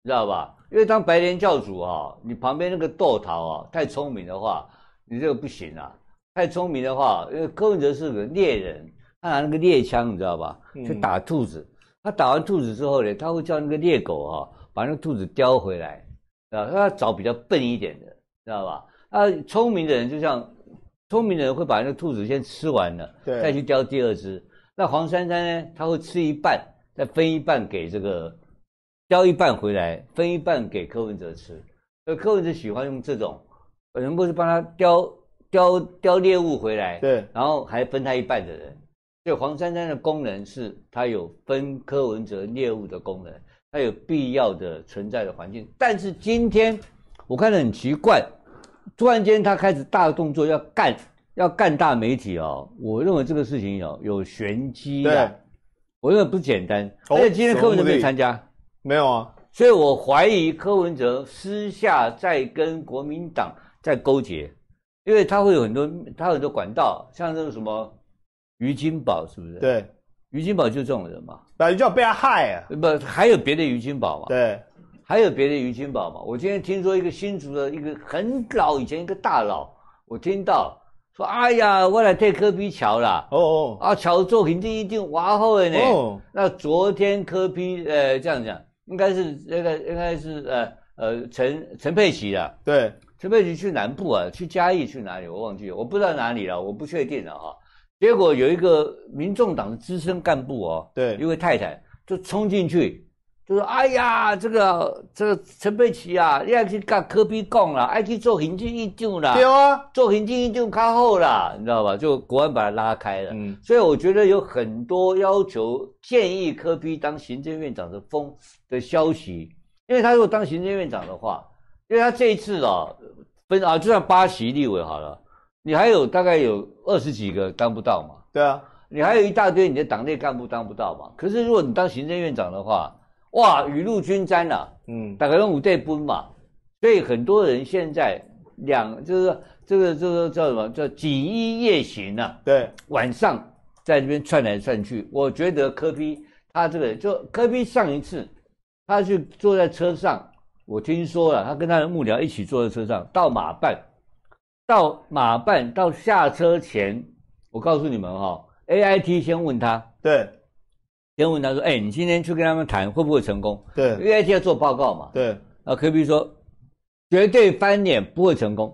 知道吧？因为当白莲教主啊，你旁边那个豆桃啊，太聪明的话，你这个不行啊。太聪明的话，因为柯文哲是个猎人，他拿那个猎枪，你知道吧？去打兔子。他打完兔子之后呢，他会叫那个猎狗啊。把那个兔子叼回来，啊，他找比较笨一点的，知道吧？啊，聪明的人就像聪明的人会把那个兔子先吃完了，对，再去叼第二只。那黄珊珊呢？他会吃一半，再分一半给这个，叼一半回来，分一半给柯文哲吃。所以柯文哲喜欢用这种，人不是帮他叼叼叼猎物回来，对，然后还分他一半的人。所以黄珊珊的功能是，他有分柯文哲猎物的功能。它有必要的存在的环境，但是今天我看得很奇怪，突然间他开始大动作要干要干大媒体哦，我认为这个事情有有玄机的，我认为不简单。而且今天柯文哲没有参加，没有啊，所以我怀疑柯文哲私下在跟国民党在勾结，因为他会有很多他很多管道，像那个什么于金宝是不是？对。于金宝就这种人嘛，那就要被他害啊！不，还有别的于金宝嘛？对，还有别的于金宝嘛？我今天听说一个新竹的一个很老以前一个大佬，我听到说，哎呀，我来退科比桥啦。哦哦，啊，桥做肯定一定挖后的呢。哦，那昨天科比，呃，这样讲，应该是那个应该是呃呃陈陈佩琪的。对，陈佩琪去南部啊，去嘉义去哪里？我忘记了，我不知道哪里了，我不确定了哈。结果有一个民众党的资深干部哦，对，一位太太就冲进去，就说：“哎呀，这个这个陈佩琪啊，你要去跟柯比讲了，爱去做行政议长啦，对啊，做行政议长靠后啦，你知道吧？就国安把他拉开了。嗯，所以我觉得有很多要求建议科比当行政院长的风的消息，因为他如果当行政院长的话，因为他这一次哦，分啊，就算八席立委好了。”你还有大概有二十几个当不到嘛？对啊，你还有一大堆你的党内干部当不到嘛？可是如果你当行政院长的话，哇，雨露均沾了，嗯，大概用五对分嘛。所以很多人现在两就是这个这个叫什么叫锦衣夜行啊？对，晚上在这边窜来窜去，我觉得柯批他这个就柯批上一次他去坐在车上，我听说了，他跟他的幕僚一起坐在车上到马办，到马办到下车前，我告诉你们哈、a i t 先问他，对，先问他说，哎、你今天去跟他们谈会不会成功？对，a i t 要做报告嘛，对，然后柯批说绝对翻脸不会成功，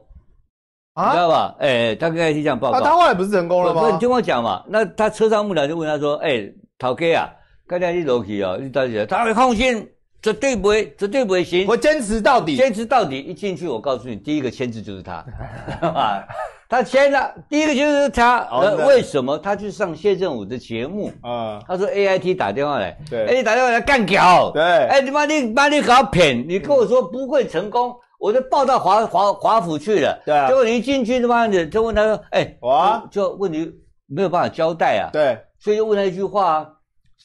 你知啊，道吧？哎、他跟 a i t 这样报告。啊，他后来不是成功了吗不，你吗？听我讲嘛。那他车上幕僚就问他说：“哎、陶哥啊，刚才你落去哦，你到底？他会放心，绝对不会，绝对不会行，我坚持到底。坚持到底。一进去，我告诉你，第一个签字就是他，[LAUGHS] 啊，他签了，第一个就是他。为什么？他去上谢振武的节目？啊，他说 A I T 打电话来，对。哎、你打电话来干屌，对。哎、你妈你妈你搞骗，你跟我说不会成功，我就报到华华华府去了，对啊。结果你一进去他妈的就问他说，哎、哇。就就问你没有办法交代啊，对。所以就问他一句话啊，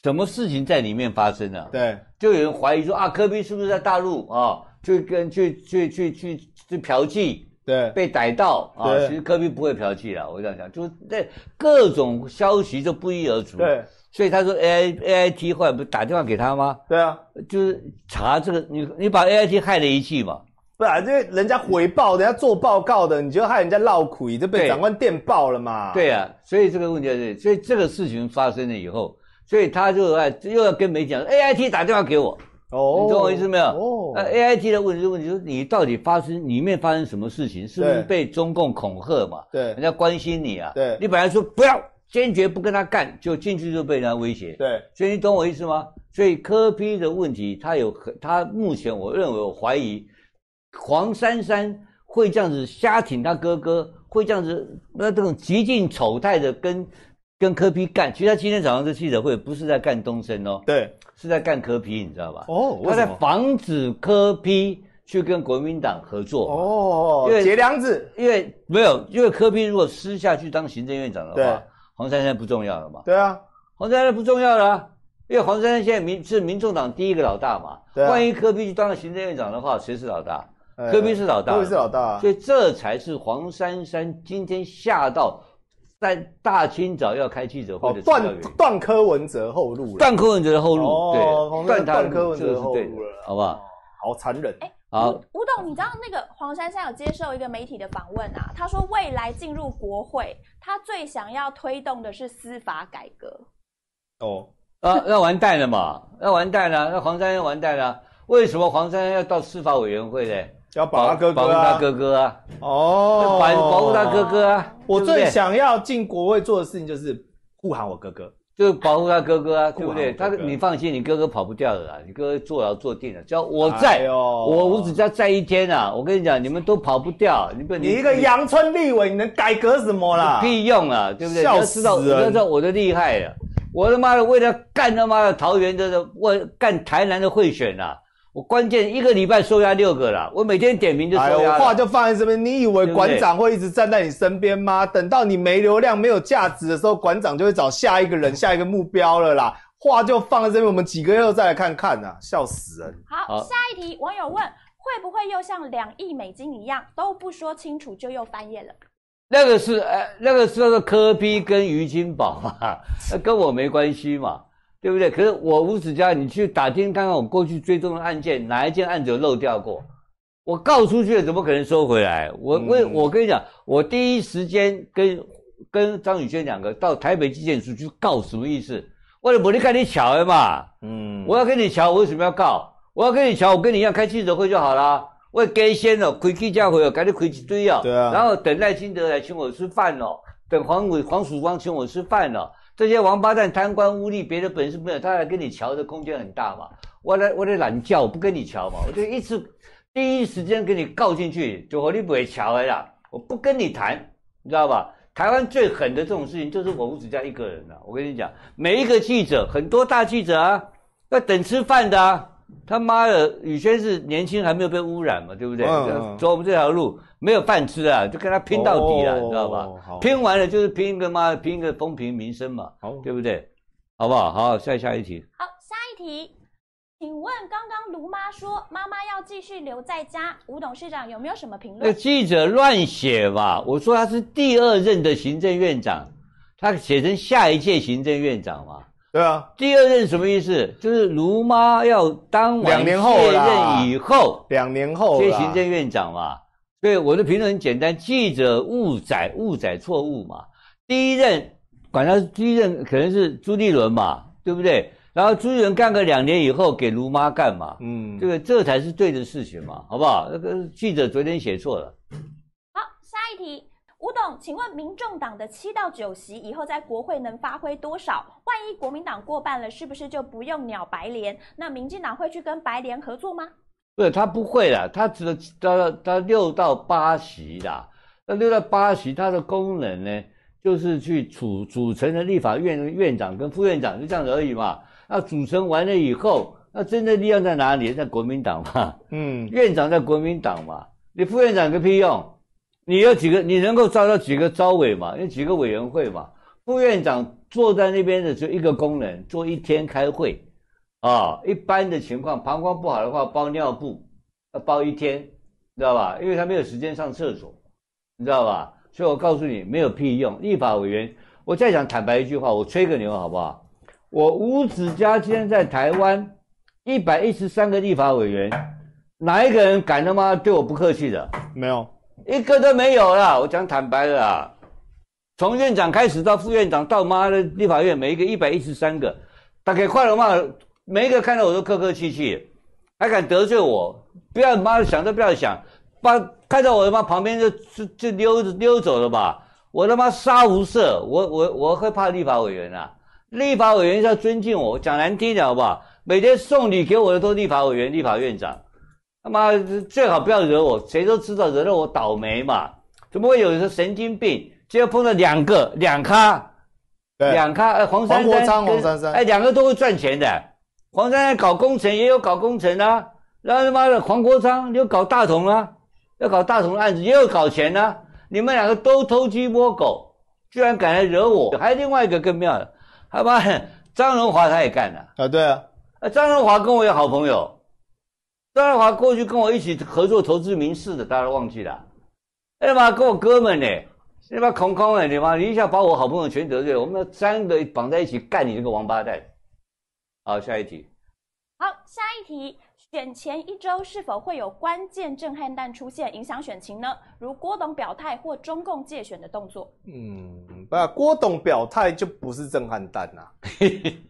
什么事情在里面发生啊？对，就有人怀疑说啊，科比是不是在大陆啊，去跟去去去去去嫖妓？对，被逮到啊，其实科比不会嫖妓啦，我这样讲，就是那各种消息就不一而足。，对，所以他说 A I A I T 后来不是打电话给他吗？对啊，就是查这个，你你把 A I T 害了一气嘛。不然因为人家回报，人家做报告的，你就害人家闹苦，就被长官电报了嘛。对啊，所以这个问题是，所以这个事情发生了以后，所以他就哎又要跟媒体讲 A I T 打电话给我，哦，你懂我意思没有？哦，呃，A I T 的问题问题就是你到底发生里面发生什么事情？是不是被中共恐吓嘛？对人家关心你啊。对你本来说不要，坚决不跟他干，就进去就被人家威胁。对，所以你懂我意思吗？所以科批的问题，他有很，他目前我认为我怀疑黄珊珊会这样子瞎挺他哥哥，会这样子那这种极尽丑态的跟跟柯批干。其实他今天早上这记者会不是在干东升哦，对，是在干柯批，你知道吧？哦，他在？防止柯批去跟国民党合作。哦因，为结梁子，因为没有，因为柯批如果私下去当行政院长的对话，黄珊珊不重要了嘛。对啊，黄珊珊不重要了啊、因为黄珊珊现在民是民众党第一个老大嘛。对啊万一柯批去当了行政院长的话，谁是老大？哎柯 P 是老大，柯 P 是老大所以这才是黄珊珊今天下到在大清早要开记者会断因。断柯文哲后路了，断柯文哲的后路，对，断柯文哲这个是对的后路了，好不好？好残忍。好，吴吴董，你知道那个黄珊珊有接受一个媒体的访问啊，他说未来进入国会，他最想要推动的是司法改革。哦，啊，那完蛋了嘛，那完蛋了，那黄珊珊完蛋了。为什么黄珊珊要到司法委员会呢？要保他哥保护哥啊他，哥哥啊，哦，保保护他哥哥啊。我最想要进国会做的事情就是护航我哥哥。就是保护他哥哥啊，对不对？他你放心，你哥哥跑不掉的啦，你哥哥坐牢坐定了，只要我在，哎我吴子嘉在一天啊，我跟你讲，你们都跑不掉，你不你一个阳春立委，你能改革什么啦？屁用啊，对不对？你笑死人你要知道我的厉害啊！我他妈的为了干他妈的桃园的，为干台南的贿选啊，我关键一个礼拜收押六个啦，我每天点名就收押了。话就放在这边，你以为馆长会一直站在你身边吗？等到你没流量、没有价值的时候，馆长就会找下一个人、[LAUGHS] 下一个目标了啦。话就放在这边，我们几个月后再来看看呐，笑死人。好，好下一题，网友问会不会又像两亿美金一样都不说清楚就又翻页了？那个是呃，那个是那个科比跟于金宝嘛，[LAUGHS] 那跟我没关系嘛，对不对？可是我吴子嘉，你去打听看看我过去追踪的案件，哪一件案子有漏掉过？我告出去了，怎么可能收回来？我嗯我我跟你讲，我第一时间跟跟张宇轩两个到台北地检署去告，什么意思？我我你跟你巧的嘛，嗯我要跟你瞧，我为什么要告？我要跟你瞧，我跟你一样开记者会就好啦。我给先了，开记者会哦，赶紧开一堆哦。对啊然后等赖清德来请我吃饭哦，等黄伟、黄曙光请我吃饭哦。这些王八蛋贪官污吏，别的本事没有，他来跟你瞧的空间很大嘛。我来我来懒觉，我不跟你瞧嘛，我就一次第一时间给你告进去，就和你不会瞧的啦。我不跟你谈，你知道吧？台湾最狠的这种事情，就是我吴子嘉一个人啊。我跟你讲，每一个记者，很多大记者啊，要等吃饭的啊。他妈的，宇轩是年轻还没有被污染嘛，对不对？走我们这条路没有饭吃啊，就跟他拼到底了，哦你知道吧？拼完了就是拼一个妈的，拼一个风评民生嘛，好，对不对？好不好？好，下下一题。好，下一题，请问刚刚卢妈说妈妈要继续留在家，吴董事长有没有什么评论那论？记者乱写吧，我说他是第二任的行政院长，他写成下一届行政院长嘛。对啊，第二任什么意思？就是卢妈要当完两年后卸啦任以后两年后啦接行政院长嘛。所以我的评论很简单，记者误载误载错误嘛。第一任管他第一任可能是朱立伦嘛，对不对？然后朱立伦干个两年以后给卢妈干嘛？嗯这个这才是对的事情嘛，好不好？那个记者昨天写错了。好，下一题，吴董，请问民众党的七到九席以后在国会能发挥多少？万一国民党过半了，是不是就不用鸟白莲？那民进党会去跟白莲合作吗？不是他不会啦，他只能他他六到八席啦，那六到八席它的功能呢，就是去组组成的立法院院长跟副院长就这样子而已嘛。那组成完了以后，那真正力量在哪里？在国民党嘛，嗯院长在国民党嘛，你副院长有个屁用？你有几个？你能够招到几个招委嘛？有几个委员会嘛？副院长坐在那边的就一个功能，做一天开会。啊，一般的情况，膀胱不好的话，包尿布，要包一天，知道吧？因为他没有时间上厕所，你知道吧？所以我告诉你，没有屁用。立法委员，我再讲坦白一句话，我吹个牛好不好？我吴子嘉今天在台湾一百一十三个立法委员，哪一个人敢他妈对我不客气的？没有，一个都没有啦！我讲坦白的啦，从院长开始到副院长到妈的立法院，每一个一百一十三个，大概快了嘛，每一个看到我都客客气气，还敢得罪我？不要妈的想都不要想，把看到我他妈旁边就就就溜溜走了吧！我他妈杀无赦，我我我会怕立法委员啊！立法委员要尊敬我，讲难听点好不好？每天送礼给我的都立法委员、立法院长。他妈最好不要惹我，谁都知道惹了我倒霉嘛。怎么会有一个神经病？结果碰到两个两咖，两咖，哎，黄国昌珊黄珊珊哎，两个都会赚钱的。黄珊珊搞工程也有搞工程啊，然后他妈的黄国昌又搞大同啊，要搞大同的案子也有搞钱啊。你们两个都偷鸡摸狗，居然敢来惹我。还有另外一个更妙的，他妈的张荣华他也干了。啊，对啊，啊，张荣华跟我有好朋友，张德华过去跟我一起合作投资民事的，大家都忘记了。哎妈，跟我哥们呢，你妈空空的，你妈你一下把我好朋友全得罪了，我们要三个绑在一起干你这个王八蛋。好，下一题。好，下一题，选前一周是否会有关键震撼弹出现，影响选情呢？如郭董表态或中共借选的动作。嗯，不，郭董表态就不是震撼弹呐、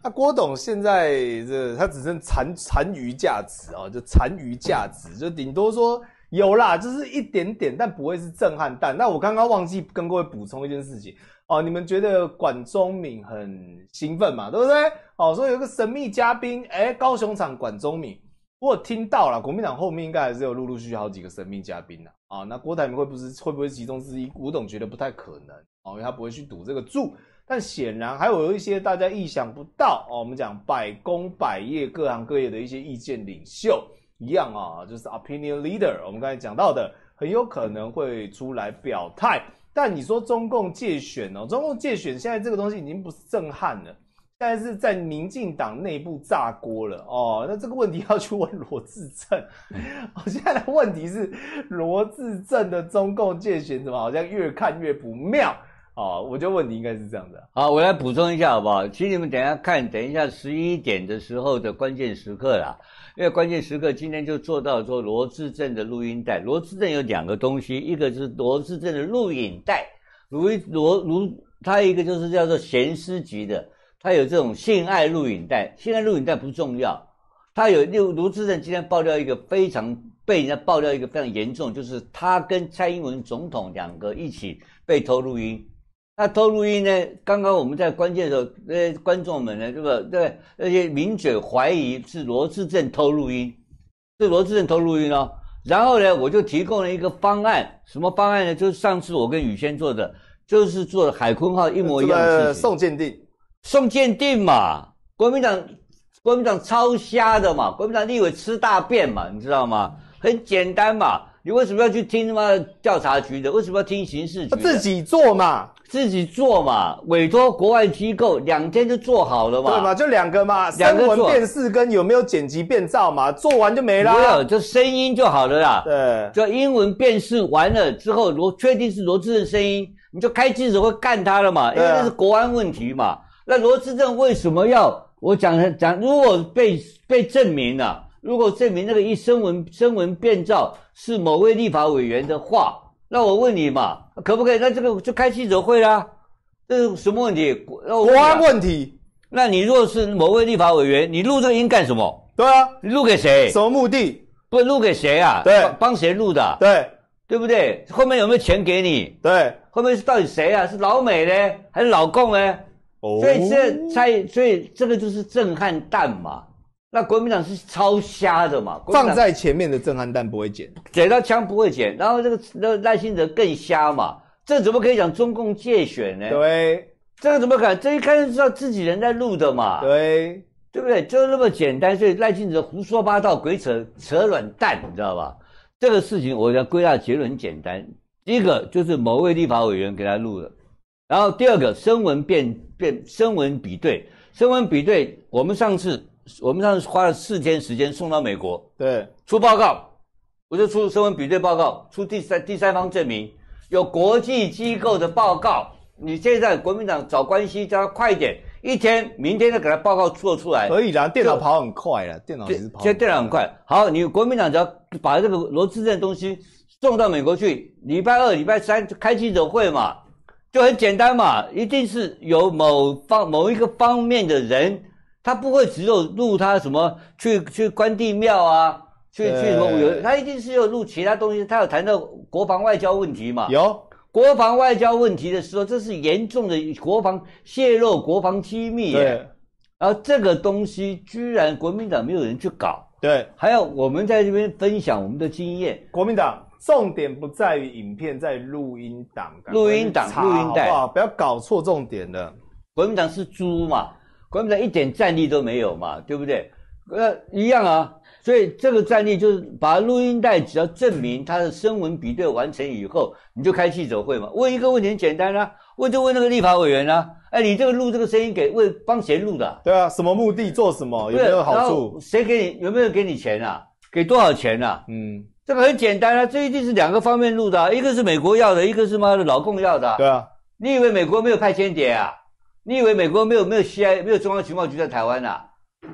那郭董现在这他只剩残残余价值哦，就残余价值，就顶多说有啦，就是一点点，但不会是震撼弹。那我刚刚忘记跟各位补充一件事情哦，你们觉得管中敏很兴奋嘛，对不对？哦，说有个神秘嘉宾，哎，高雄场管中敏。我有听到了，国民党后面应该还是有陆陆续续好几个神秘嘉宾呢。啊，那郭台铭会不是会不会其中之一？吴董觉得不太可能哦，因为他不会去赌这个注。但显然还有一些大家意想不到哦，我们讲百工百业各行各业的一些意见领袖一样啊，就是 opinion leader。我们刚才讲到的，很有可能会出来表态。但你说中共借选哦，中共借选现在这个东西已经不是震撼了。现在是在民进党内部炸锅了哦，那这个问题要去问罗志正。[LAUGHS] 哦，现在的问题是罗志正的中共界选怎么好像越看越不妙哦？我觉得问题应该是这样的。好，我来补充一下好不好？请你们等一下看，等一下十一点的时候的关键时刻啦。因为关键时刻今天就做到说罗志正的录音带。罗志正有两个东西，一个是罗志正的录影带，如罗如他一个就是叫做闲诗级的，他有这种性爱录影带。性爱录影带不重要，他有刘卢志正今天爆料一个非常被人家爆料一个非常严重，就是他跟蔡英文总统两个一起被偷录音。那偷录音呢？刚刚我们在关键的时候，呃，观众们呢，对不？对，那些名嘴怀疑是罗志正偷录音，是罗志正偷录音哦。然后呢，我就提供了一个方案，什么方案呢？就是上次我跟宇轩做的，就是做海坤号一模一样的这个事情。宋鉴定，送鉴定嘛，国民党国民党超瞎的嘛，国民党立委吃大便嘛，你知道吗？很简单嘛，你为什么要去听他妈的调查局的？为什么要听刑事局？自己做嘛，自己做嘛，委托国外机构，两天就做好了嘛。对嘛？就两个嘛，两个做声纹辨识跟有没有剪辑变造嘛，做完就没没有，就声音就好了啦。对，就英文辨识完了之后，罗确定是罗志的声音，你就开记者会干他了嘛，因为那是国安问题嘛。那罗志正为什么要我讲讲？如果被被证明了、如果证明那个一声纹声纹变造是某位立法委员的话，那我问你嘛，可不可以？那这个就开记者会啦。这是什么问题？国安问题，那你如果是某位立法委员，你录这个音干什么？对啊，你录给谁什？么目的？不是录给谁啊？对帮帮谁录的啊？对对不对？后面有没有钱给你？对，后面是到底谁啊？是老美呢，还是老共呢？哦所以这在，所以这个就是震撼弹嘛。那国民党是超瞎的嘛？放在前面的震撼弹不会剪，捡到枪不会捡，然后这个那赖清德更瞎嘛。这怎么可以讲中共借选呢？对这个怎么可能？这一看就知道自己人在录的嘛，对，对不对？就那么简单，所以赖清德胡说八道、鬼扯扯软蛋，你知道吧？这个事情我要归纳结论很简单，第一个就是某位立法委员给他录的，然后第二个声纹辨辨声纹比对，声纹比对，我们上次我们上次花了四天时间送到美国对出报告，我就出声纹比对报告，出第三第三方证明，有国际机构的报告。你现在国民党找关系，叫他快一点，一天明天就给他报告做出来。可以啦，电脑跑很快啦，电脑也是跑。现在电脑很快。好，你国民党只要把这个罗志正的东西送到美国去，礼拜二、礼拜三就开记者会嘛，就很简单嘛，一定是有某方某一个方面的人，他不会只有录他什么去去关帝庙啊，去去什么有，他一定是有录其他东西，他有谈到国防外交问题嘛。有国防外交问题的时候，这是严重的国防泄露国防机密耶。对然后这个东西居然国民党没有人去搞，对，还有我们在这边分享我们的经验。国民党重点不在于影片，在录音档，录音档录音带好不要搞错重点了。国民党是猪嘛，国民党一点战力都没有嘛，对不对？呃，一样啊。所以这个战力就是把录音带只要证明他的声纹比对完成以后，你就开记者会嘛。问一个问题很简单啊，问就问那个立法委员啊，哎，你这个录这个声音给为帮谁录的啊、对啊，什么目的做什么，有对没有好处？谁给你有没有给你钱啊？给多少钱啊？嗯，这个很简单啊，这一定是两个方面录的、啊，一个是美国要的，一个是妈的老共要的、啊。对啊，你以为美国没有派间谍啊？你以为美国没有没有 CIA 没有中央情报局在台湾啊？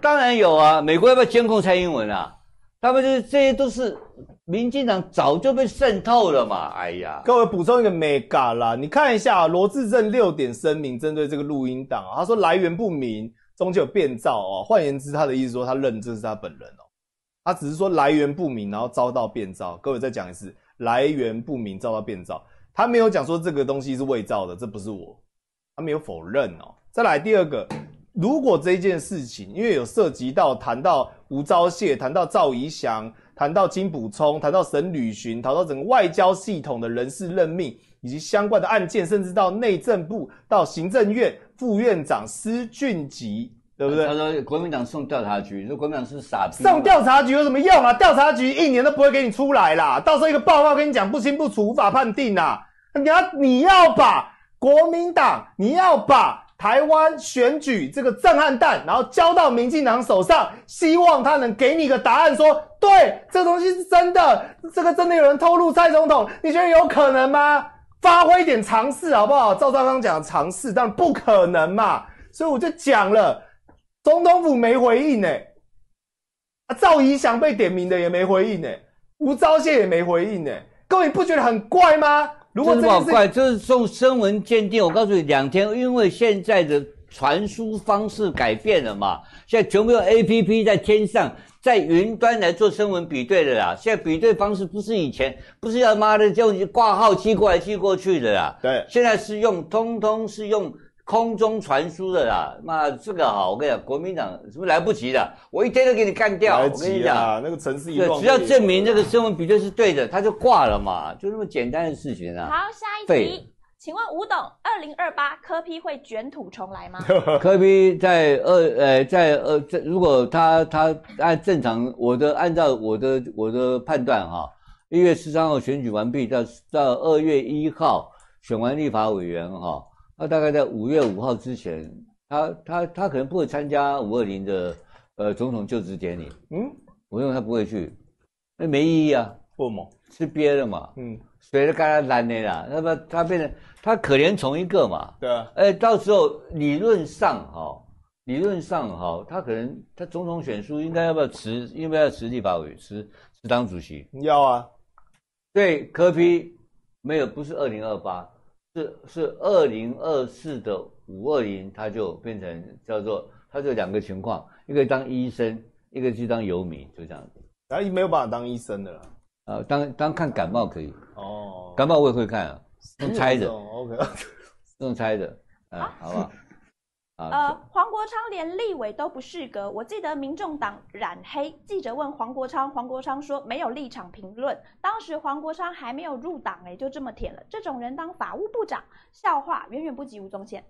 当然有啊！美国要不要监控蔡英文啊？他们就是这些都是民进党早就被渗透了嘛！哎呀，各位补充一个 mega 啦，你看一下罗志正六点声明针对这个录音档啊，他说来源不明，中间有变造哦。换言之，他的意思说他认这是他本人哦，他只是说来源不明，然后遭到变造。各位再讲一次，来源不明遭到变造，他没有讲说这个东西是伪造的，这不是我，他没有否认哦。再来第二个，如果这件事情因为有涉及到谈到吴钊燮，谈到赵怡翔，谈到金补充，谈到沈履巡，谈到整个外交系统的人事任命以及相关的案件，甚至到内政部、到行政院副院长施俊吉，对不对他？说国民党送调查局，你说国民党是傻逼吗？上调查局有什么用啊？调查局一年都不会给你出来啦，到时候一个报告跟你讲不清不楚，无法判定啦。你要你要把国民党，你要把台湾选举这个震撼弹，然后交到民进党手上，希望他能给你个答案说，对，这个东西是真的，这个真的有人偷录蔡总统，你觉得有可能吗？发挥一点尝试好不好？赵少康讲的尝试，但不可能嘛，所以我就讲了，总统府没回应呢、啊，赵怡翔被点名的也没回应呢、吴钊燮也没回应呢、各位你不觉得很怪吗？如果这么好怪，就是送声纹鉴定。我告诉你，两天，因为现在的传输方式改变了嘛，现在全部用 A P P 在天上，在云端来做声纹比对的啦。现在比对方式不是以前，不是要妈的用挂号寄过来寄过去的啦，对现在是用，通通是用空中传输的啦。妈，这个哈，我跟你讲，国民党是不是来不及了？我一天都给你干掉。来我跟你讲。那个城市一只要证明这个声纹比对是对的，他就挂了嘛，就那么简单的事情啊。好，下一废题，请问吴董，二零二八科批会卷土重来吗？[LAUGHS] 科批在二呃在呃在如果他他按正常我的按照我的我的判断哈，一月十三号选举完毕，到到二月一号选完立法委员哈，那大概在五月五号之前，他他他可能不会参加五二零的呃总统就职典礼。嗯，我认为他不会去，那没意义啊，不嘛？吃瘪了嘛，嗯，谁都跟他烂的啦，那么他变成他可怜虫一个嘛，对啊，哎，到时候理论上哈、理论上哈、他可能他总统选书应该要不要辞，应该要辞立法委辞辞当主席？要啊，对，柯批没有，不是二零二八，是是二零二四的五二零，他就变成叫做他就两个情况，一个当医生，一个去当游民，就这样子。然后没有办法当医生的了。啊，当当看感冒可以，哦，感冒我也会看啊，用猜的，，OK，用猜的，嗯，好不好？呃啊，，黄国昌连立委都不适格。我记得民众党染黑，记者问黄国昌，黄国昌说没有立场评论。当时黄国昌还没有入党，哎，就这么舔了。这种人当法务部长，笑话远远不及吴宗宪。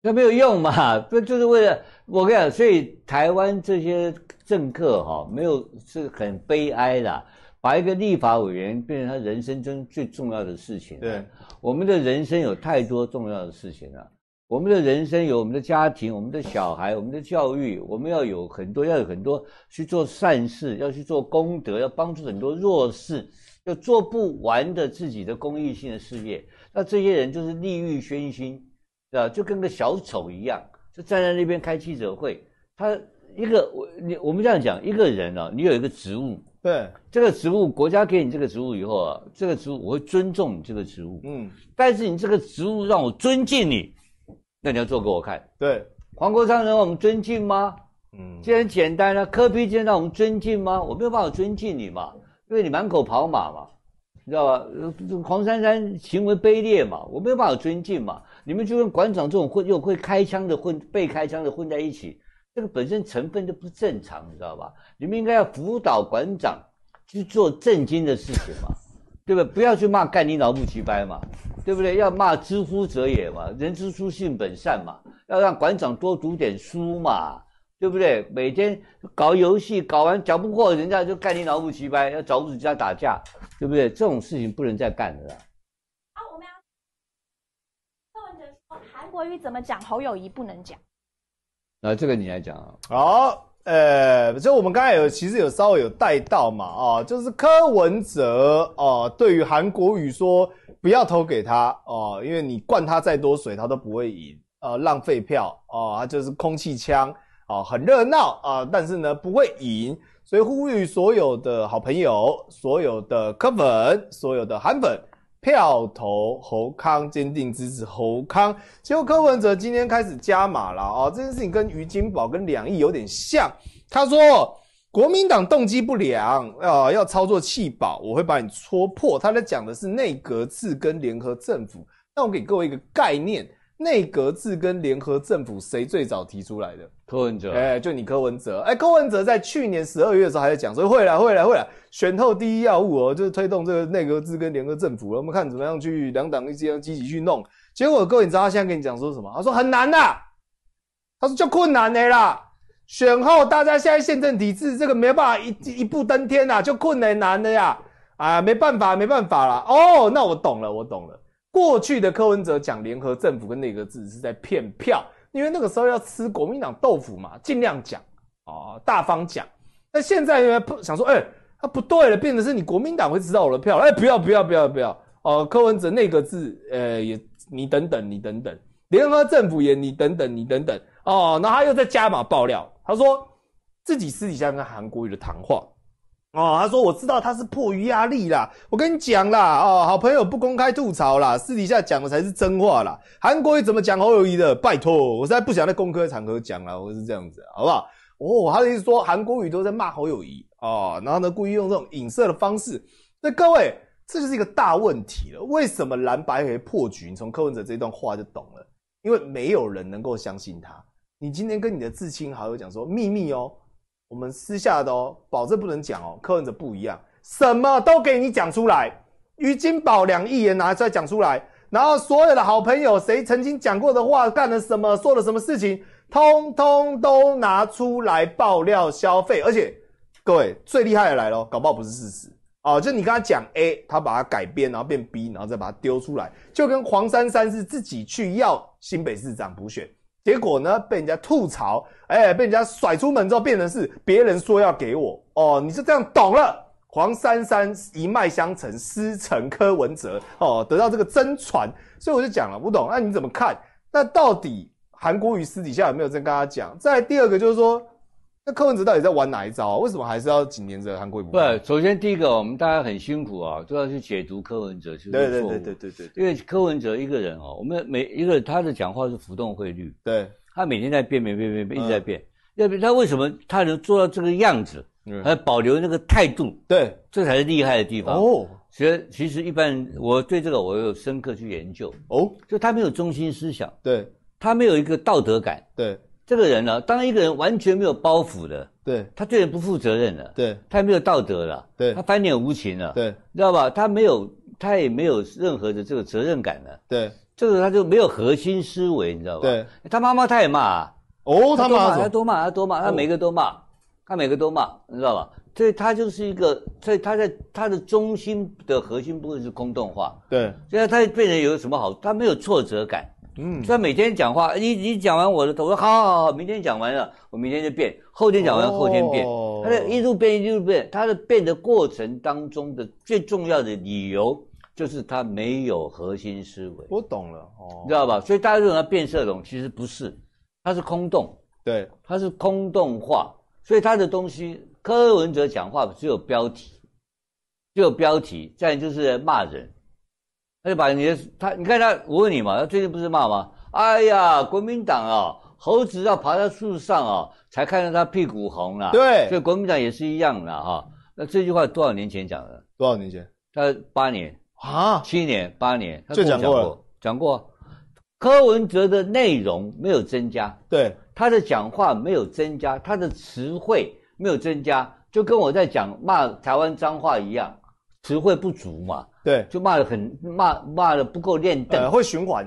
那没有用嘛，不就是为了我跟你讲，所以台湾这些政客哈、没有是很悲哀的，把一个立法委员变成他人生中最重要的事情。对，我们的人生有太多重要的事情了。我们的人生有我们的家庭、我们的小孩、我们的教育，我们要有很多，要有很多去做善事，要去做功德，要帮助很多弱势，要做不完的自己的公益性的事业。那这些人就是利欲熏心，对吧？就跟个小丑一样，就站在那边开记者会。他一个我你我们这样讲，一个人啊，你有一个职务，对，这个职务国家给你这个职务以后啊，这个职务我会尊重你这个职务。嗯，但是你这个职务让我尊敬你，那你要做给我看。对，黄国昌能让我们尊敬吗？嗯，这很简单啊。柯批今天让我们尊敬吗？我没有办法尊敬你嘛，因为你满口跑马嘛，你知道吧？黄珊珊行为卑劣嘛，我没有办法尊敬嘛。你们就跟馆长这种混又会开枪的混被开枪的混在一起，这个本身成分就不正常，你知道吧？你们应该要辅导馆长去做正经的事情嘛，对不对？不要去骂干你老母鸡掰嘛，对不对？要骂知乎者也嘛，人之初性本善嘛，要让馆长多读点书嘛，对不对？每天搞游戏，搞完讲不过人家就干你老母鸡掰，要找人家打架，对不对？这种事情不能再干了啦。好，我们要柯文哲说韩国瑜怎么讲，侯友谊不能讲。啊，这个你来讲啊。好，呃，就我们刚才有其实有稍微有带到嘛，啊，就是柯文哲哦，对于韩国语说不要投给他哦，因为你灌他再多水，他都不会赢，呃，浪费票哦，他就是空气枪哦，很热闹啊，但是呢不会赢，所以呼吁所有的好朋友、所有的柯粉、所有的韩粉。票投侯康，坚定支持侯康。结果柯文哲今天开始加码了啊、这件事情跟于金宝跟两亿有点像。他说国民党动机不良啊、要操作弃保，我会把你戳破。他在讲的是内阁制跟联合政府。那我给各位一个概念，内阁制跟联合政府谁最早提出来的？柯文哲，哎、就你柯文哲，哎、柯文哲在去年十二月的时候还在讲说会来会来会来，选后第一要务哦，就是推动这个内阁制跟联合政府，我们看怎么样去两党一起积极去弄。结果各位你知道他现在跟你讲说什么？他说很难呐，他说就困难的啦。选后大家现在宪政体制这个没办法一一步登天呐，就困难难的呀，啊没办法没办法啦。哦，那我懂了我懂了。过去的柯文哲讲联合政府跟内阁制是在骗票，因为那个时候要吃国民党豆腐嘛，尽量讲哦，大方讲。那现在呢，不想说，哎、他不对了，变成是你国民党会知道我的票，哎、不要不要不要不要哦，柯文哲内阁制，呃，也你等等你等等，联合政府也你等等你等等哦，然后他又在加码爆料，他说自己私底下跟韩国瑜的谈话。哦，他说我知道他是迫于压力啦，我跟你讲啦，哦，好朋友不公开吐槽啦，私底下讲的才是真话啦。韩国瑜怎么讲侯友谊的？拜托，我实在不想在公开场合讲啦，我是这样子，好不好？哦，他的意思说韩国瑜都在骂侯友谊哦，然后呢故意用这种影射的方式，那各位这就是一个大问题了。为什么蓝白可以破局？你从柯文哲这段话就懂了，因为没有人能够相信他。你今天跟你的至亲好友讲说秘密哦，我们私下的哦，保证不能讲哦。柯文哲不一样，什么都给你讲出来，于金宝两亿也拿出来讲出来，然后所有的好朋友谁曾经讲过的话，干了什么，做了什么事情，通通都拿出来爆料消费。而且各位最厉害的来了，搞不好不是事实，哦，就你跟他讲 A，他把它改编，然后变 B，然后再把它丢出来，就跟黄珊珊是自己去要新北市长补选，结果呢被人家吐槽，哎，被人家甩出门之后，变成是别人说要给我，哦，你就这样懂了。黄珊珊一脉相承，师承柯文哲，哦，得到这个真传，所以我就讲了，不懂，那你怎么看？那到底韩国瑜私底下有没有在跟他讲？再第二个就是说。那柯文哲到底在玩哪一招啊？为什么还是要紧连着韩国瑜？不，首先第一个，我们大家很辛苦啊，都要去解读柯文哲，对对对对对对。因为柯文哲一个人哦，我们每一个他的讲话是浮动汇率，对，他每天在变变变变变，一直在变。要不他为什么他能做到这个样子，还保留那个态度？对，这才是厉害的地方哦。其实其实一般人，我对这个我有深刻去研究哦，就他没有中心思想，对，他没有一个道德感，对。这个人呢，当一个人完全没有包袱的，对，他对人不负责任的，对，他没有道德了，对，他翻脸无情了，对，知道吧？他没有，他也没有任何的这个责任感了，对，这个他就没有核心思维，你知道吧？对，他妈妈他也骂，哦，他骂，他多骂，他多骂，他每个都骂，他每个都骂，你知道吧？所以他就是一个，所以他在他的中心的核心部分是空洞化，对，所以他变成有什么好？他没有挫折感。嗯，所以每天讲话，你你讲完我的，我说好好好，明天讲完了，我明天就变，后天讲完后天变，他的一路变一路变，他的变的过程当中的最重要的理由就是他没有核心思维。我懂了，哦，知道吧？所以大家认为他变色龙，其实不是，他是空洞，对，他是空洞化，所以他的东西，柯文哲讲话只有标题，只有标题，再就是骂人。他就把你的他，你看他，我问你嘛，他最近不是骂吗？哎呀，国民党啊，猴子要爬到树上啊，才看到他屁股红了。对，所以国民党也是一样的哈。那这句话多少年前讲的？多少年前？他八年啊，七年、八年，就讲过，讲过。柯文哲的内容没有增加，对，他的讲话没有增加，他的词汇没有增加，就跟我在讲骂台湾脏话一样，词汇不足嘛。对，就骂的很骂骂的不够练邓，会循环，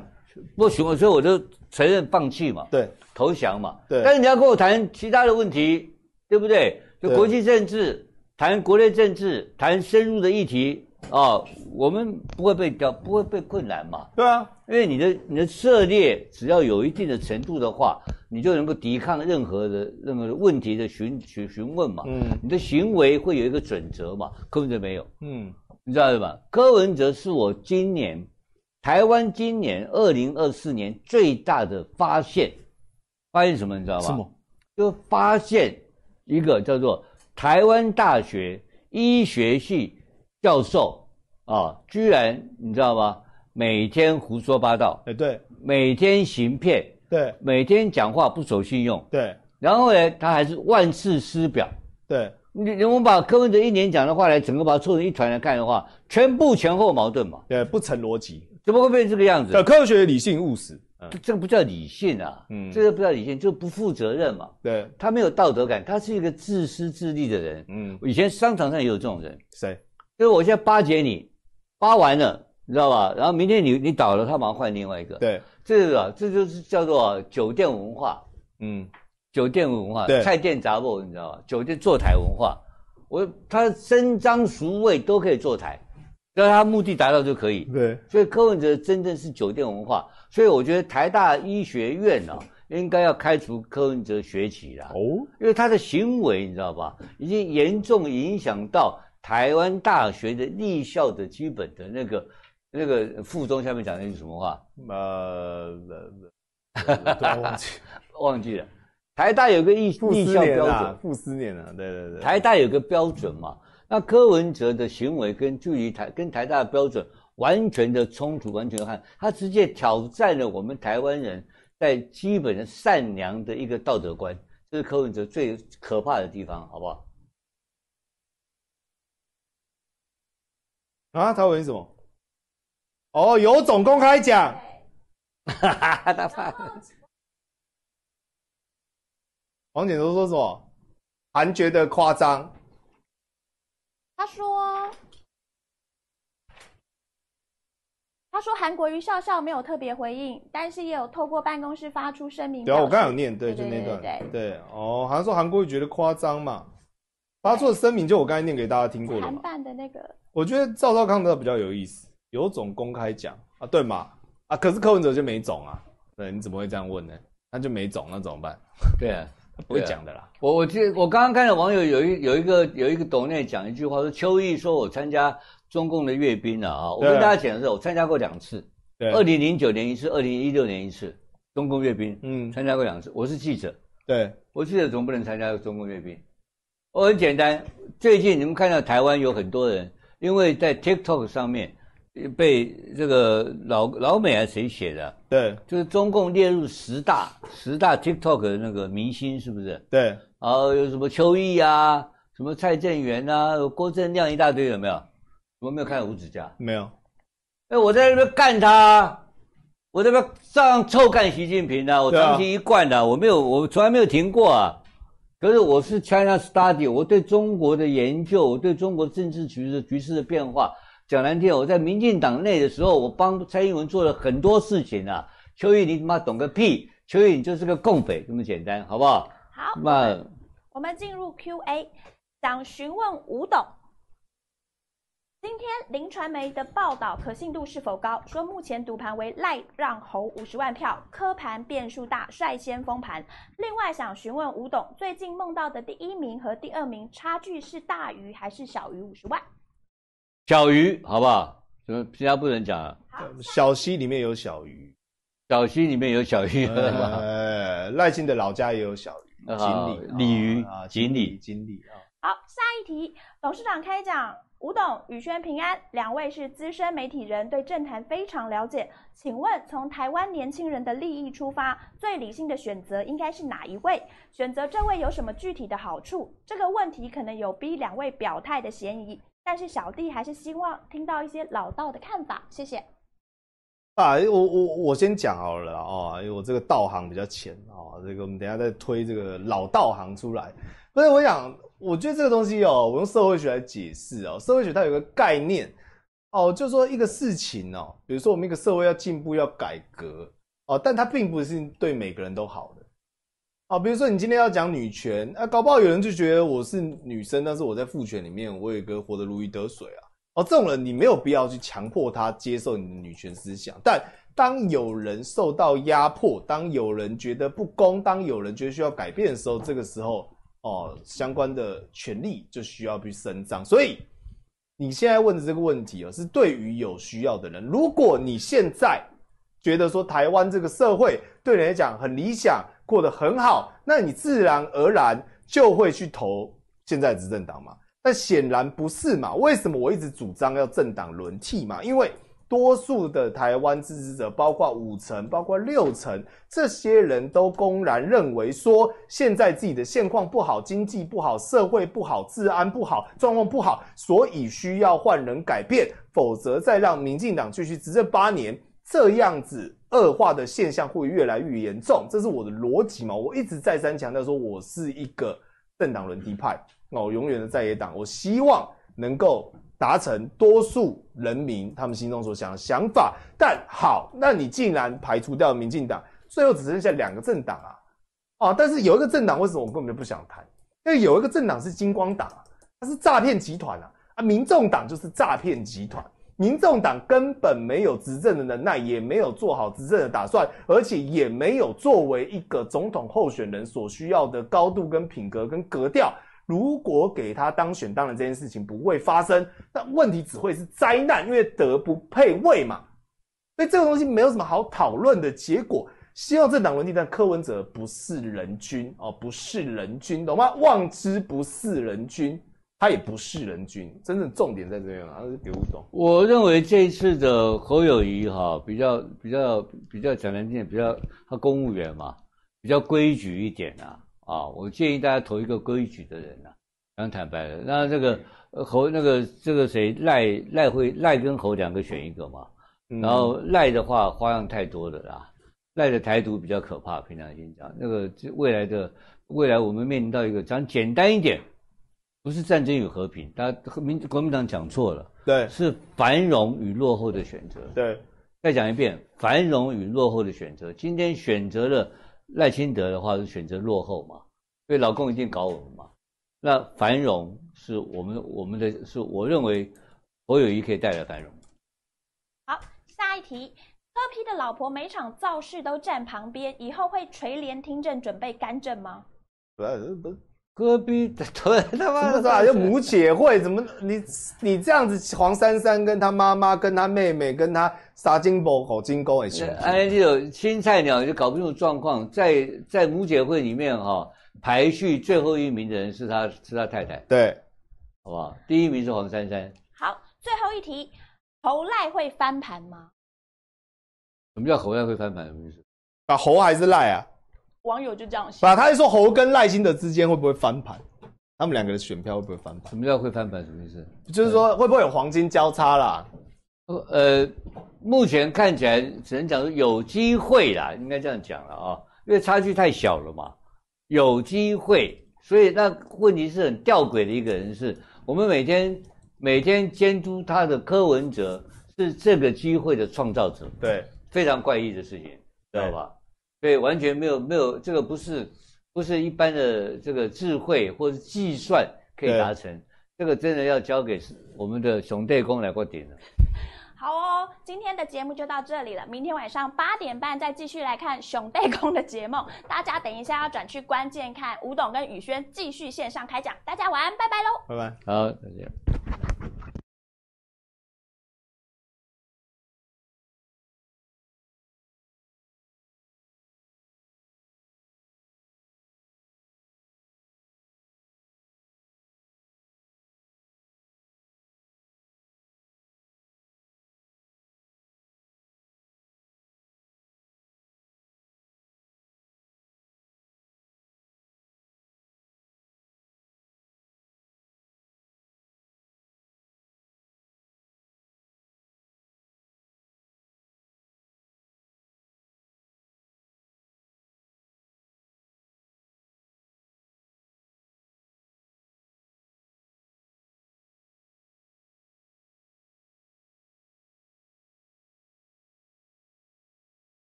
不循环，所以我就承认放弃嘛，对，投降嘛，对。但是你要跟我谈其他的问题，对不对？就国际政治，谈国内政治，谈深入的议题啊，我们不会被掉，不会被困难嘛。对啊，因为你的你的涉猎只要有一定的程度的话，你就能够抵抗任何的任何的问题的询询询问嘛。嗯，你的行为会有一个准则嘛，根本就没有。嗯。你知道吧？柯文哲是我今年台湾今年二零二四年最大的发现，发现什么？你知道吧？什么？就发现一个叫做台湾大学医学系教授啊，居然你知道吗？每天胡说八道，哎，对，每天行骗，对，每天讲话不守信用，对，然后呢，他还是万事师表，对。你我们把柯文哲一年讲的话来整个把它凑成一团来看的话，全部前后矛盾嘛？对，不成逻辑，怎么会变成这个样子？科学理性务实，这这个不叫理性啊，嗯，这个不叫理性，就不负责任嘛。对，他没有道德感，他是一个自私自利的人。嗯，以前商场上也有这种人。谁？就是我现在巴结你，巴完了，你知道吧？然后明天你你倒了，他马上换另外一个。对，这个这就是叫做酒店文化。嗯，酒店文化，菜店杂货，你知道吧？酒店坐台文化。我他伸张熟味都可以坐台，只要他目的达到就可以。对，所以柯文哲真正是酒店文化，所以我觉得台大医学院呢应该要开除柯文哲学籍了。哦，因为他的行为你知道吧，已经严重影响到台湾大学的立校的基本的那个那个附中下面讲的是什么话？呃，忘记忘记了。[LAUGHS] 台大有个立立校标准，傅斯年啊，对对对。台大有个标准嘛，那柯文哲的行为跟距离台跟台大的标准完全的冲突，完全看他直接挑战了我们台湾人在基本的善良的一个道德观，这是柯文哲最可怕的地方，好不好？啊，他为什么？哦，有种公开讲，哈哈，[LAUGHS] 他怕。黄姐都说什么？韩觉得夸张。他说：“他说韩国瑜笑笑没有特别回应，但是也有透过办公室发出声明。”对啊，我刚有念，对，就那段，对对哦，好像说韩国瑜觉得夸张嘛。发出的声明就我刚才念给大家听过的韩嘛。办的那个，我觉得赵少康的比较有意思，有种公开讲啊，对嘛？啊，可是柯文哲就没种啊，对，你怎么会这样问呢？他就没种，那怎么办？对啊，他不会讲的啦。我我记得我刚刚看到网友有一有一个有一个抖内讲一句话说，邱毅说我参加中共的阅兵了啊，我跟大家讲的是我参加过两次，对，二零零九年一次，二零一六年一次，中共阅兵嗯，参加过两次，我是记者，对，我记者总不能参加中共阅兵。我很简单，最近你们看到台湾有很多人因为在 TikTok 上面被这个老老美还是谁写的啊，对，就是中共列入十大十大 TikTok 的那个明星，是不是？对，然后有什么邱毅啊，什么蔡正元啊，郭正亮一大堆，有没有？我没有看到吴子嘉。没有，哎，我在那边干他，我在那边照样臭干习近平啊，我长期一贯的、我没有，我从来没有停过啊。可是我是 China Study，我对中国的研究，我对中国政治局势局势的变化，讲难听，我在民进党内的时候，我帮蔡英文做了很多事情啊。邱毅，你他妈懂个屁！邱毅，你就是个共匪，这么简单，好不好？好，那我们进入 Q&A，想询问吴董，今天林传媒的报道可信度是否高？说目前赌盘为赖让侯五十万票，科盘变数大，率先封盘。另外想询问吴董，最近梦到的第一名和第二名差距是大于还是小于五十万？小鱼，好不好？什么其他不能讲啊？小溪里面有小鱼，小溪里面有小鱼，呃，赖清德老家也有小鱼，啊锦鲤，鲤鱼啊，锦鲤锦鲤啊，好，下一题，董事长开讲。吴董、宇轩平安，两位是资深媒体人，对政坛非常了解。请问，从台湾年轻人的利益出发，最理性的选择应该是哪一位？选择这位有什么具体的好处？这个问题可能有逼两位表态的嫌疑，但是小弟还是希望听到一些老道的看法。谢谢。啊，我我我先讲好了啦哦，因为我这个道行比较浅哦，这个我们等下再推这个老道行出来。不是，我想，我觉得这个东西哦，我用社会学来解释哦，社会学它有个概念哦，就说一个事情哦，比如说我们一个社会要进步要改革哦，但它并不是对每个人都好好。比如说你今天要讲女权，啊，搞不好有人就觉得我是女生，但是我在父权里面，我有一个活得如鱼得水啊。哦，这种人你没有必要去强迫他接受你的女权思想，但当有人受到压迫，当有人觉得不公，当有人觉得需要改变的时候，这个时候哦，相关的权利就需要去伸张。所以你现在问的这个问题哦，是对于有需要的人。如果你现在觉得说台湾这个社会对你来讲很理想，过得很好，那你自然而然就会去投现在执政党嘛。但显然不是嘛？为什么我一直主张要政党轮替嘛？因为多数的台湾支持者，包括五成、包括六成，这些人都公然认为说，现在自己的现况不好，经济不好，社会不好，治安不好，状况不好，所以需要换人改变，否则再让民进党继续执政八年，这样子恶化的现象会越来越严重。这是我的逻辑嘛？我一直再三强调说，我是一个政党轮替派。哦，永远的在野党，我希望能够达成多数人民他们心中所想的想法。但好，那你竟然排除掉民进党，最后只剩下两个政党啊！啊，但是有一个政党为什么我根本就不想谈？因为有一个政党是金光党啊，它是诈骗集团啊！啊，民众党就是诈骗集团。民众党根本没有执政的能耐，也没有做好执政的打算，而且也没有作为一个总统候选人所需要的高度、跟品格、跟格调。如果给他当选，当然这件事情不会发生，那问题只会是灾难，因为德不配位嘛。所以这个东西没有什么好讨论的结果。希望政党轮替，但柯文哲不是人君哦，不是人君，懂吗？望之不是人君，他也不是人君。真正重点在这边啊，他是给不懂。我认为这一次的侯友谊哈，比较比较比较讲难听点，比较他公务员嘛，比较规矩一点啊啊，我建议大家投一个规矩的人啊，讲坦白的。那这个呃侯那个这个谁赖赖会赖跟侯两个选一个嘛，嗯然后赖的话花样太多了啦，赖的台独比较可怕，平常心讲，那个这未来的未来我们面临到一个讲简单一点，不是战争与和平，大家民国民党讲错了。对是繁荣与落后的选择。对再讲一遍，繁荣与落后的选择。今天选择了赖清德的话，是选择落后嘛？所以老公一定搞我们嘛？那繁荣是我们我们的是我认为侯友谊可以带来繁荣。好，下一题，柯批的老婆每场造势都站旁边，以后会垂帘听政，准备干政吗？不不是戈壁的对他妈的是啊，就母姐会怎么你你这样子，黄珊珊跟她妈妈、跟她妹妹、跟她撒金波、口金沟也行。哎，这种青菜鸟就搞不清楚状况，在在母姐会里面哈、排序最后一名的人是他是他太太，对，好不好？第一名是黄珊珊。好，最后一题，侯赖会翻盘吗？什么叫侯赖会翻盘？什么意思？啊，侯还是赖啊？网友就这样写。把他是说侯跟赖清德之间会不会翻盘？他们两个的选票会不会翻盘？什么叫会翻盘？什么意思？就是说会不会有黄金交叉啦？呃，目前看起来只能讲说有机会啦，应该这样讲了啊，因为差距太小了嘛，有机会。所以那问题是很吊诡的一个人是，我们每天每天监督他的柯文哲是这个机会的创造者，对，非常怪异的事情，知道吧？对，完全没有没有这个不是不是一般的这个智慧或者计算可以对达成，这个真的要交给我们的熊队公来过点了。[LAUGHS] 好哦，今天的节目就到这里了。明天晚上八点半再继续来看熊背公的节目。大家等一下要转去关键看吴董跟宇轩继续线上开讲。大家晚安，拜拜喽。拜拜。好，再见。